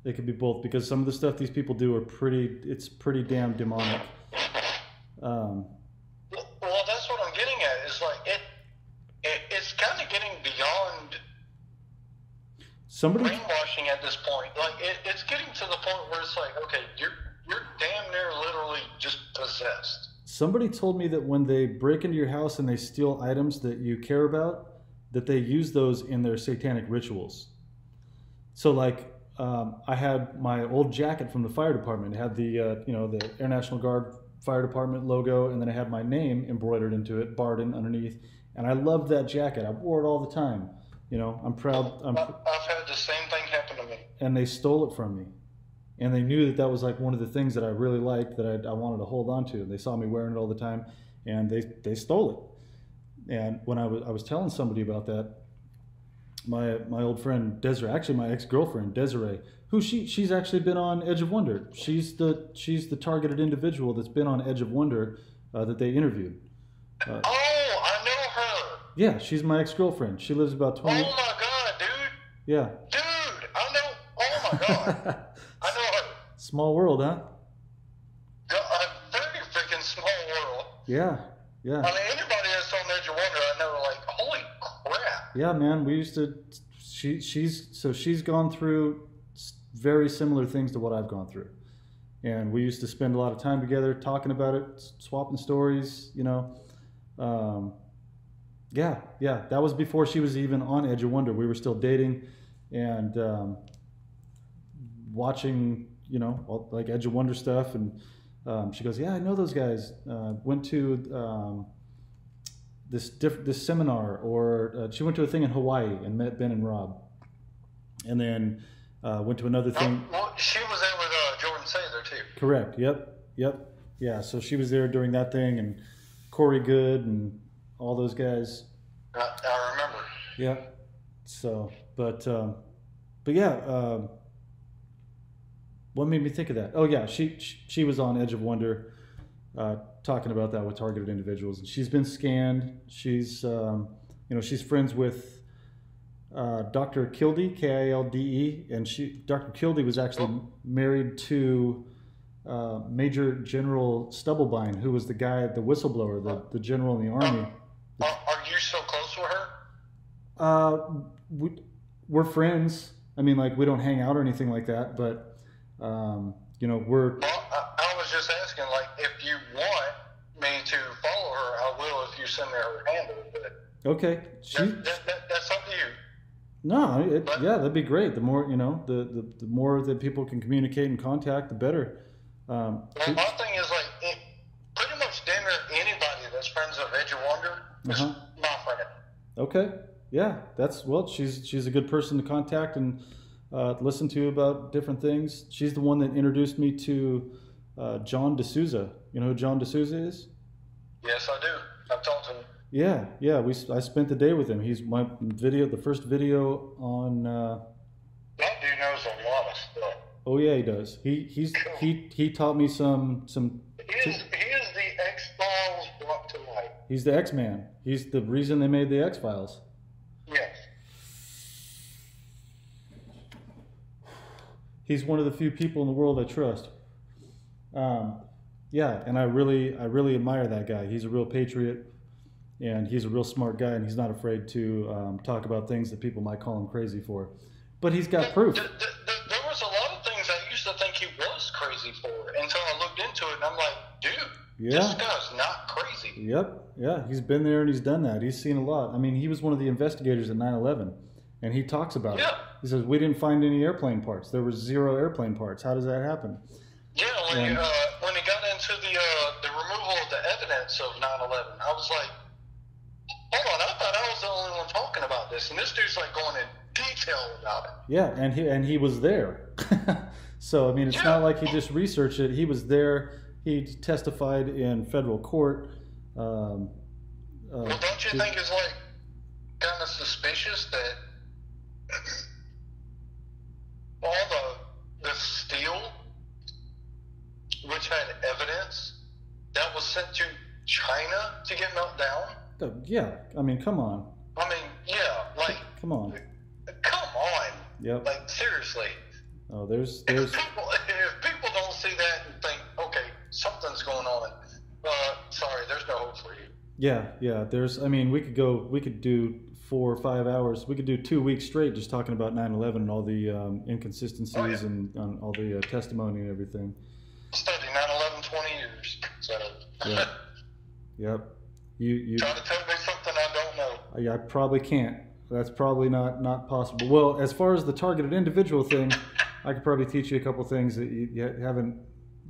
It could be both because some of the stuff these people do are pretty. It's pretty damn demonic. Um, Well, that's what I'm getting at. Is like it, it it's kind of getting beyond somebody brainwashing at this point. Like it, it's getting to the point where it's like, okay, you're you're damn near literally just possessed. somebody told me that when they break into your house and they steal items that you care about, that they use those in their satanic rituals. So like. Um, I had my old jacket from the fire department. It had the uh, you know the Air National Guard fire department logo, and then I had my name embroidered into it, Barden underneath. And I loved that jacket. I wore it all the time. You know, I'm proud. I'm, I've had the same thing happen to me. and they stole it from me, and they knew that that was like one of the things that I really liked that I, I wanted to hold on to. They saw me wearing it all the time, and they they stole it. And when I was I was telling somebody about that, my my old friend Desiree, actually my ex girlfriend Desiree, who she she's actually been on Edge of Wonder. She's the she's the targeted individual that's been on Edge of Wonder uh, that they interviewed. Uh, Oh, I know her. yeah, she's my ex girlfriend. She lives about Oh twenty. my god, dude, Yeah. dude, I know. Oh my god, I know her. Small world, huh? A very freaking small world. Yeah. Yeah. I mean, Yeah, man, we used to. She she's so she's gone through very similar things to what I've gone through, and we used to spend a lot of time together talking about it, swapping stories. You know, um, yeah, yeah. That was before she was even on Edge of Wonder. We were still dating, and um, watching. You know, all, like Edge of Wonder stuff, and um, she goes, "Yeah, I know those guys. Uh, went to." This diff- this seminar, or uh, she went to a thing in Hawaii and met Ben and Rob, and then uh, went to another thing. Well, she was there with uh, Jordan Sather, too. Correct. Yep. Yep. Yeah. So she was there during that thing, and Corey Goode and all those guys. I, I remember. Yeah. So, but um, but yeah. Um, what made me think of that? Oh yeah, she she, she was on Edge of Wonder, uh, talking about that with targeted individuals, and she's been scanned. She's um, you know she's friends with uh, Dr. Kilde, K I L D E, and she Dr. Kilde was actually married to uh, Major General Stubblebine, who was the guy, the whistleblower, the, the general in the army. Are, are you so close with her? Uh, we, we're friends. I mean, like we don't hang out or anything like that, but um, you know, we're Well, I, I was just asking, like, if you want me to follow her, I will if you send me her handle. But okay. She, that, that, that, that's up to you. no, it, yeah, that'd be great. The more you know, the, the the more that people can communicate and contact, the better. Um, Well, my thing is, like, it, pretty much damn near anybody that's friends of Edge of Wonder is Uh-huh. my friend. okay, yeah, that's well, she's she's a good person to contact, and uh, listen to about different things. She's the one that introduced me to uh, John DeSouza. You know who John DeSouza is? Yes, I do. I've talked to him. Yeah, yeah. We I spent the day with him. He's my video, the first video on. Uh, That dude knows a lot of stuff. oh yeah, he does. He he's he he taught me some some. He is, he is the X Files brought to life. He's the X Man. He's the reason they made the X Files. Yes. He's one of the few people in the world I trust. Um, yeah, and I really I really admire that guy. He's a real patriot, and he's a real smart guy, and he's not afraid to um, talk about things that people might call him crazy for. But he's got proof. Th- th- th- there was a lot of things I used to think he was crazy for until I looked into it and I'm like, dude, this Yeah. guy's not crazy. Yep. Yeah, he's been there and he's done that. He's seen a lot. I mean, he was one of the investigators at 9/11, and he talks about it. He says we didn't find any airplane parts. There were zero airplane parts. How does that happen? Yeah, when, And- he, uh, when he got into the uh, the removal of the evidence of 9/11, I was like, hold on, I thought I was the only one talking about this, and this dude's like going in detail about it. Yeah, and he and he was there. so I mean, it's not like he just researched it. He was there. He testified in federal court. Um, uh, Well, don't you did- think it's like kind of suspicious that all the the steel, which had evidence, that was sent to China to get melted down? uh, yeah, I mean, come on, I mean, yeah, like, come on. come on, Yep. like seriously. Oh, there's If there's people, if people don't see that and think, okay, something's going on, uh, sorry, there's no hope for you. yeah yeah there's. I mean, we could go. We could do four or five hours. We could do two weeks straight just talking about 9/11 and all the um, inconsistencies Oh, yeah. and um, all the uh, testimony and everything. Study 9 11, 20 years. So, Yeah. Yep. You you. try to tell me something I don't know. I, I probably can't. That's probably not not possible. Well, as far as the targeted individual thing, I could probably teach you a couple things that you, you haven't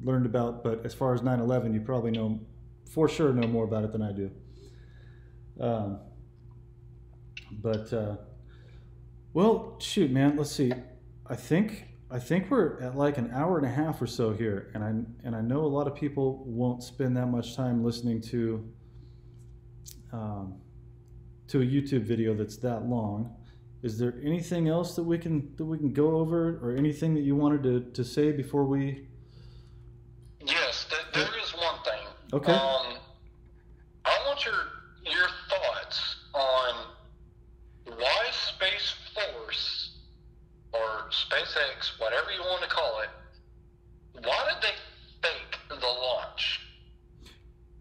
learned about. But as far as 9/11, you probably know for sure know more about it than I do. Um, but uh, well, shoot, man. Let's see. I think I think we're at like an hour and a half or so here, and I and I know a lot of people won't spend that much time listening to um, to a YouTube video that's that long. Is there anything else that we can that we can go over, or anything that you wanted to, to say before we? Yes, th- there is one thing. Okay. Um, I want your your thoughts on why Space Force or SpaceX, whatever you want to call it, why did they fake the launch?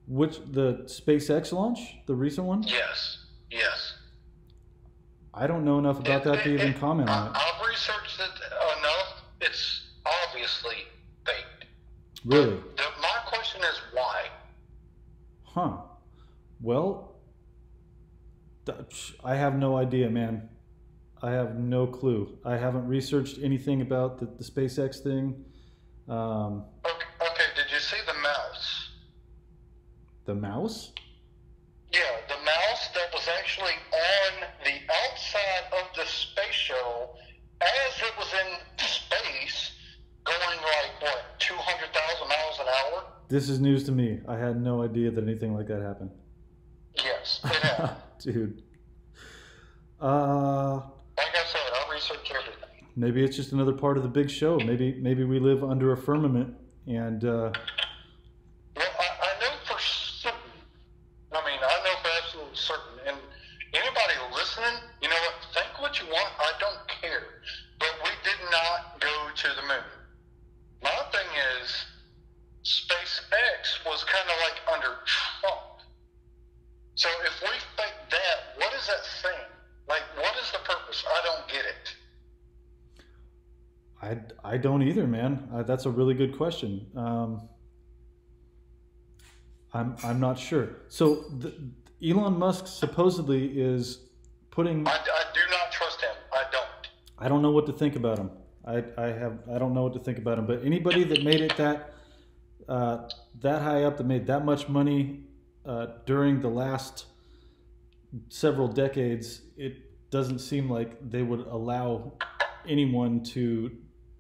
Which the SpaceX launch, the recent one? Yes, yes. I don't know enough about that to even comment on it. I've researched it enough. It's obviously faked. Really? The, my question is why? Huh. Well, I have no idea, man. I have no clue. I haven't researched anything about the, the SpaceX thing. Um, Okay, okay, did you see the mouse? the mouse? Yeah, the mouse that was actually on the outside of the space shuttle as it was in space, going like, what, 200,000 miles an hour? This is news to me. I had no idea that anything like that happened. Yes, it happened. Dude. Uh, like I said, I'll research everything. maybe it's just another part of the big show. Maybe maybe we live under a firmament and uh, Well, I, I know for certain, I mean, I know for absolute certain, and anybody listening, you know what, think what you want, I don't care. But we did not go to the moon. My thing is, SpaceX was kind of like under Trump. So if we fake that, what is that saying? Like, what is the purpose? I don't get it. I, I don't either, man. Uh, that's a really good question. Um, I'm I'm not sure. So the, Elon Musk supposedly is putting. I, I do not trust him. I don't. I don't know what to think about him. I, I have I don't know what to think about him. But anybody that made it that uh, that high up, that made that much money uh, during the last several decades, it doesn't seem like they would allow anyone to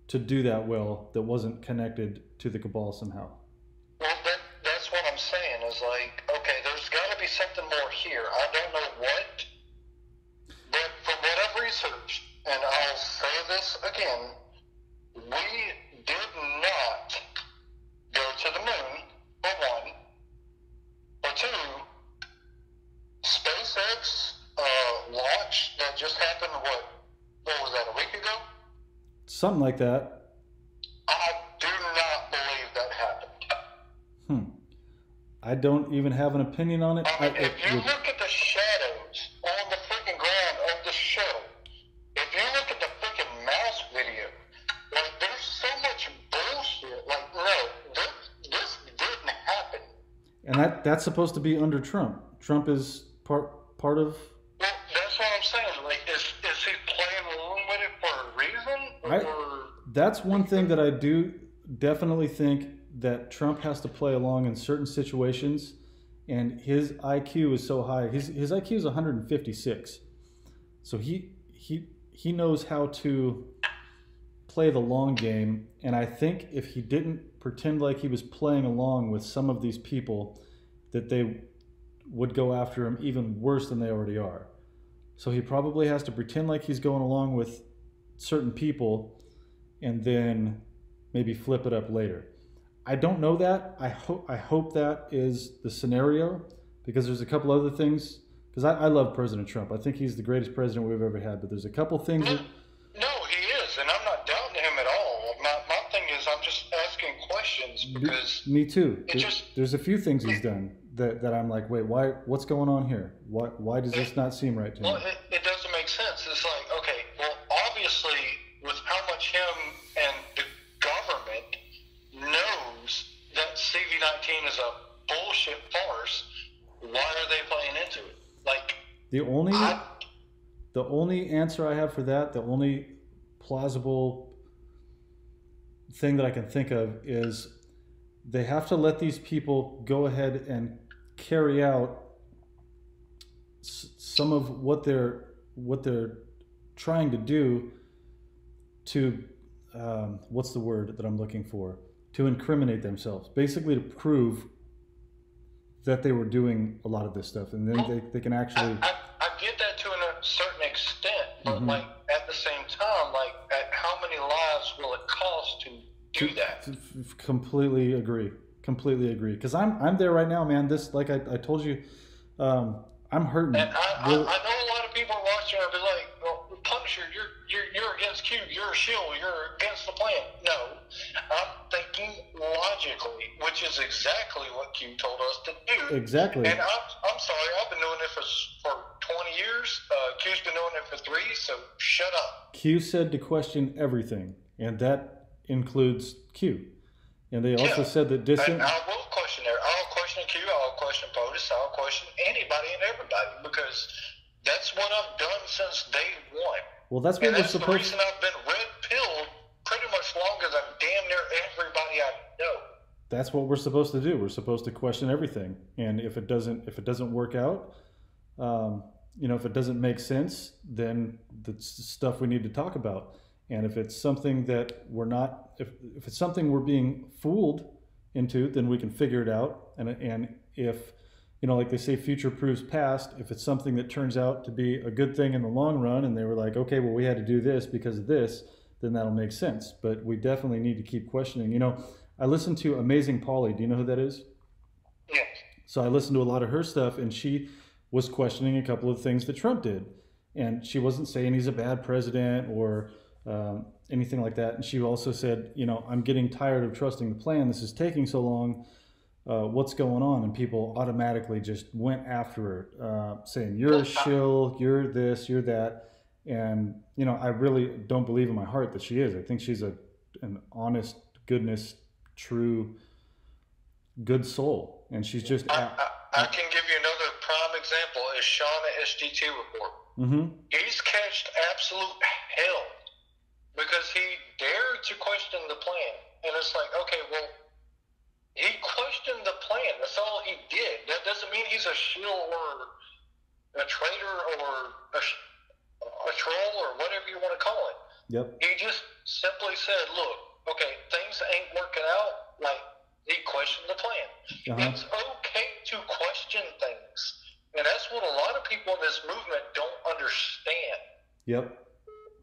to do that well that wasn't connected to the cabal somehow. Well, that, that's what I'm saying. Is like, okay, there's got to be something more here. I don't know what, but from what I've researched, and I'll say this again, we did not go to the moon. For one, for two, SpaceX uh, launch that just happened. What? What was that? A week ago? Something like that. I do not believe that happened. Hmm. I don't even have an opinion on it. I mean, I- if you look at the shadows on the freaking ground of the show, if you look at the freaking mouse video, like there's so much bullshit. Like, no, this this didn't happen. and that that's supposed to be under Trump. Trump is part part of. Well, that's what I'm saying. Like, is is he playing along with it for a reason, I- or That's one thing that I do definitely think that Trump has to play along in certain situations, and his IQ is so high. His his IQ is 156, so he he he knows how to play the long game. And I think if he didn't pretend like he was playing along with some of these people, that they would go after him even worse than they already are. So he probably has to pretend like he's going along with certain people and then maybe flip it up later. I don't know that. I hope I hope that is the scenario because there's a couple other things. Because I, I love President Trump. I think he's the greatest president we've ever had. But there's a couple things. no, That, no, he is, and I'm not doubting him at all. My my thing is, I'm just asking questions because. me too. There- just- there's a few things he's done that, that I'm like, wait, why? What's going on here? Why why does this not seem right to Well, me? it, The only I, The only answer I have for that, the only plausible thing that I can think of is they have to let these people go ahead and carry out s- some of what they're what they're trying to do to um, what's the word that I'm looking for? To incriminate themselves. Basically to prove that they were doing a lot of this stuff and then they, they can actually I, I but Mhm. like at the same time, like, at how many lives will it cost to do that? Completely agree. Completely agree. Because I'm I'm there right now, man. This like I, I told you, um, I'm hurting. And I, I, I know a lot of people watching are be like, well, Punisher, you're, you're, you're against Q, you're a shill, you're against the plan. No, I'm thinking logically, which is exactly what Q told us to do. exactly. And I'm, I'm sorry, I've been doing it for, for 20 years. Uh, Q's been doing it for three, so shut up. Q said to question everything, and that includes Q. And they also Yeah. said that dis- And I will question there. I'll question Q, I'll question POTUS, I'll question anybody and everybody because that's what I've done since day one. Well, that's what And we're that's the supposed. reason I've been red pilled pretty much longer than damn near everybody I know. That's what we're supposed to do. We're supposed to question everything, and if it doesn't if it doesn't work out, um, you know, if it doesn't make sense, then that's stuff we need to talk about. And if it's something that we're not, if, if it's something we're being fooled into, then we can figure it out. And and if you know, like they say, future proves past. If it's something that turns out to be a good thing in the long run, and they were like, okay, well, we had to do this because of this, then that'll make sense. But we definitely need to keep questioning. You know, I listened to Amazing Polly. Do you know who that is? Yes. So I listened to a lot of her stuff, and she was questioning a couple of things that Trump did, and she wasn't saying he's a bad president or um, anything like that. And she also said, you know, I'm getting tired of trusting the plan. This is taking so long. Uh, what's going on? And people automatically just went after her, uh, saying, "You're a shill. You're this. You're that." And you know, I really don't believe in my heart that she is. I think she's a an honest, goodness, true, good soul, and she's just. I, I, I can give you another prime example is Shauna SGT report. mm-hmm. He's catched absolute hell because he dared to question the plan. And it's like, okay, well, he questioned the plan. That's all he did. That doesn't mean he's a shill or a traitor or a, a troll or whatever you want to call it. Yep. He just simply said, "Look, okay, things ain't working out. Like he questioned the plan. Uh-huh. It's okay to question things, and that's what a lot of people in this movement don't understand. Yep.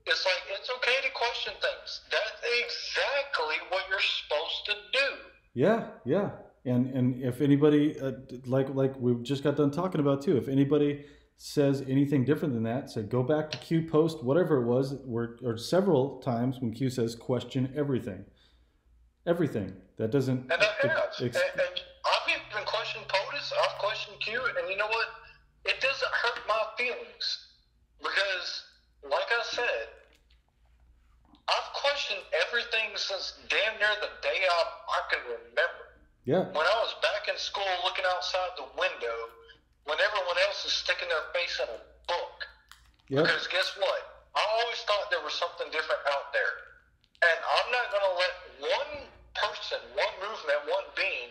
It's like it's okay to question things. That's exactly what you're supposed to do. Yeah, yeah. And and if anybody uh, like like we just got done talking about too, if anybody says anything different than that, say go back to Q post whatever it was, or, or several times when Q says question everything, everything that doesn't. And uh, I have. ex- and, and I've even questioned POTUS, I've questioned Q, and you know what? It doesn't hurt my feelings because, like I said, I've questioned everything since damn near the day I, I can remember. yeah, When I was back in school looking outside the window, when everyone else is sticking their face in a book. yep, Because guess what? I always thought there was something different out there. And I'm not going to let one person, one movement, one being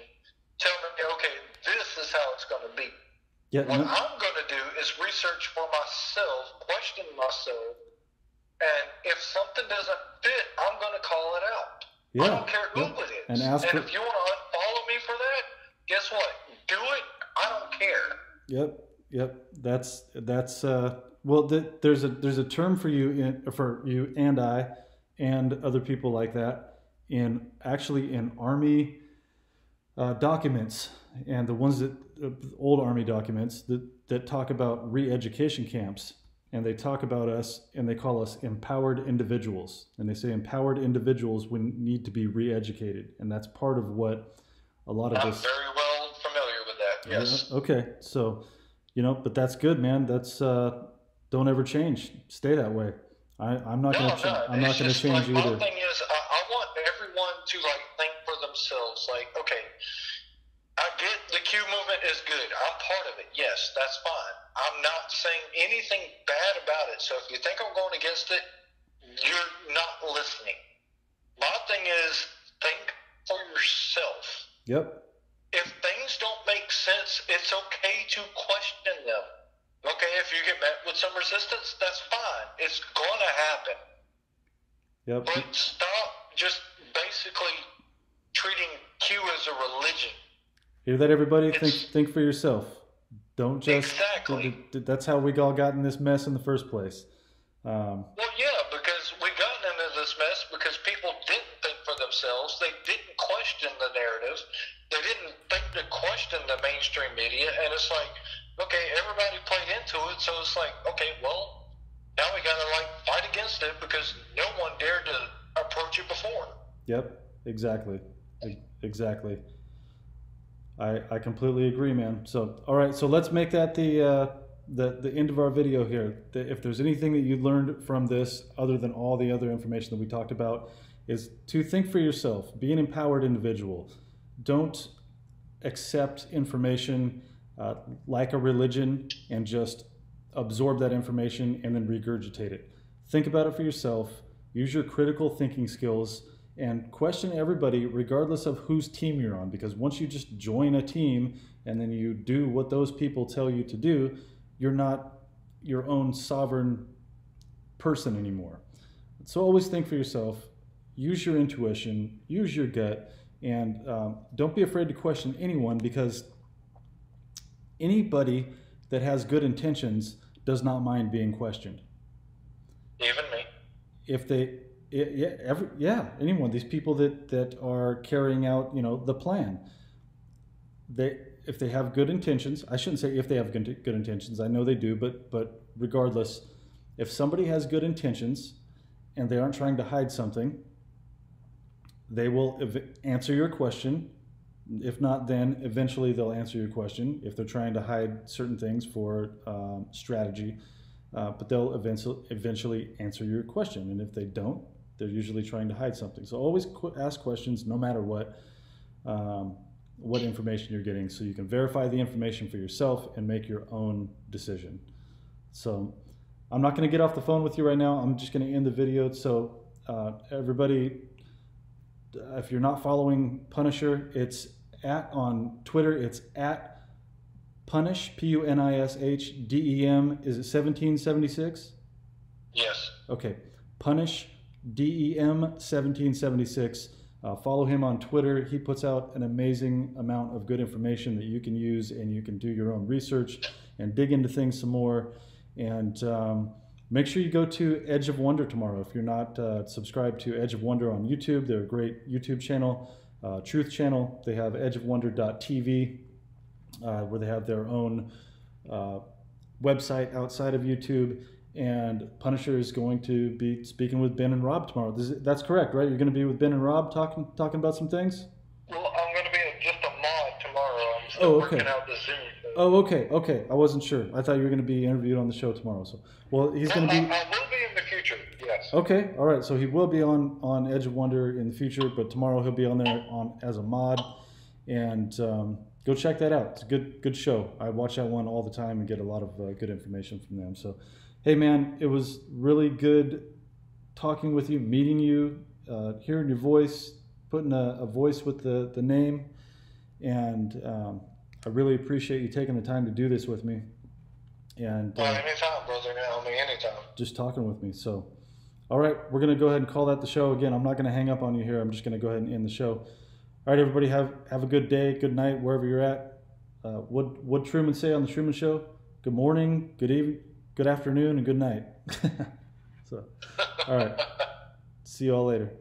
tell me, okay, this is how it's going to be. yeah, What no- I'm going to do is research for myself, question myself, and if something doesn't fit, I'm going to call it out. I don't care who yeah. it is. And ask for- if you want to unfollow me for that, guess what? Do it. I don't care. Yep, yep. That's that's uh, well. Th- there's a there's a term for you in, for you and I and other people like that in actually in army uh, documents and the ones that uh, old army documents that that talk about re-education camps and they talk about us and they call us empowered individuals and they say empowered individuals we need to be re-educated and that's part of what a lot of I'm this very well familiar with that. Yes. yeah, Okay. So, you know, but that's good, man. That's uh, don't ever change. Stay that way. I, I'm not No, gonna. no. I'm not gonna change like, either. Thing is, I, I want everyone to like think for themselves. Like, okay, I get the Q movement is good. I'm part of it. Yes, that's fine. I'm not saying anything bad about it. So if you think I'm going against it, you're not listening. My thing is think for yourself. Yep. If things don't make sense, it's okay to question them. Okay, if you get met with some resistance, that's fine. It's going to happen. Yep. But stop just basically treating Q as a religion. Hear that, everybody? Think It's- think for yourself. Don't just. Exactly. th- th- That's how we all got in this mess in the first place. Um, Well, yeah, because we got into this mess because people didn't think for themselves. They didn't question the narrative. They didn't think to question the mainstream media. And it's like, okay, everybody played into it. So it's like, okay, well, now we got to like fight against it because no one dared to approach it before. Yep, exactly, exactly. I I completely agree, man. So all right, so let's make that the uh, the the end of our video here. If there's anything that you learned from this, other than all the other information that we talked about, is to think for yourself. Be an empowered individual. Don't accept information uh, like a religion and just absorb that information and then regurgitate it. Think about it for yourself. Use your critical thinking skills and question everybody regardless of whose team you're on because once you just join a team and then you do what those people tell you to do, you're not your own sovereign person anymore. So always think for yourself, use your intuition, use your gut, and um, don't be afraid to question anyone because anybody that has good intentions does not mind being questioned. Even me. If they, yeah, every, yeah, anyone, these people that that are carrying out, you know, the plan, they if they have good intentions, I shouldn't say if they have good, good intentions. I know they do, but but regardless, if somebody has good intentions and they aren't trying to hide something, they will ev- answer your question. If not, then eventually they'll answer your question if they're trying to hide certain things for um, strategy. Uh, but they'll eventually eventually answer your question, and if they don't, they're usually trying to hide something. So always qu- ask questions, no matter what, um, what information you're getting, so you can verify the information for yourself and make your own decision. So I'm not going to get off the phone with you right now. I'm just going to end the video. So uh, everybody, if you're not following Punisher, it's at on Twitter. It's at Punish P U N I S H D E M. Is it 1776? Yes. Okay. Punish DEM1776. Uh, follow him on Twitter. He puts out an amazing amount of good information that you can use and you can do your own research and dig into things some more. And um, make sure you go to Edge of Wonder tomorrow. If you're not uh, subscribed to Edge of Wonder on YouTube, they're a great YouTube channel, uh, Truth channel. They have edgeofwonder.tv where they have their own uh, website outside of YouTube. And Punisher is going to be speaking with Ben and Rob tomorrow. This is- that's correct, right? You're going to be with Ben and Rob talking talking about some things. Well, I'm going to be just a mod tomorrow. I'm still Oh, okay. working out the Zoom. thing. Oh, okay, okay. I wasn't sure. I thought you were going to be interviewed on the show tomorrow. So, well, he's going to I, be. I will be in the future. Yes. Okay, all right. So he will be on on Edge of Wonder in the future, but tomorrow he'll be on there on as a mod, and um, go check that out. It's a good good show. I watch that one all the time and get a lot of uh, good information from them. So, hey man, it was really good talking with you, meeting you, uh, hearing your voice, putting a, a voice with the the name, and um, I really appreciate you taking the time to do this with me. And Well, uh, anytime, brother. Anytime. just talking with me. So, all right, we're gonna go ahead and call that the show again. I'm not gonna hang up on you here. I'm just gonna go ahead and end the show. All right, everybody, have have a good day, good night, wherever you're at. Uh, what what Truman say on the Truman Show? Good morning, good evening, good afternoon, and good night. so, all right, see you all later.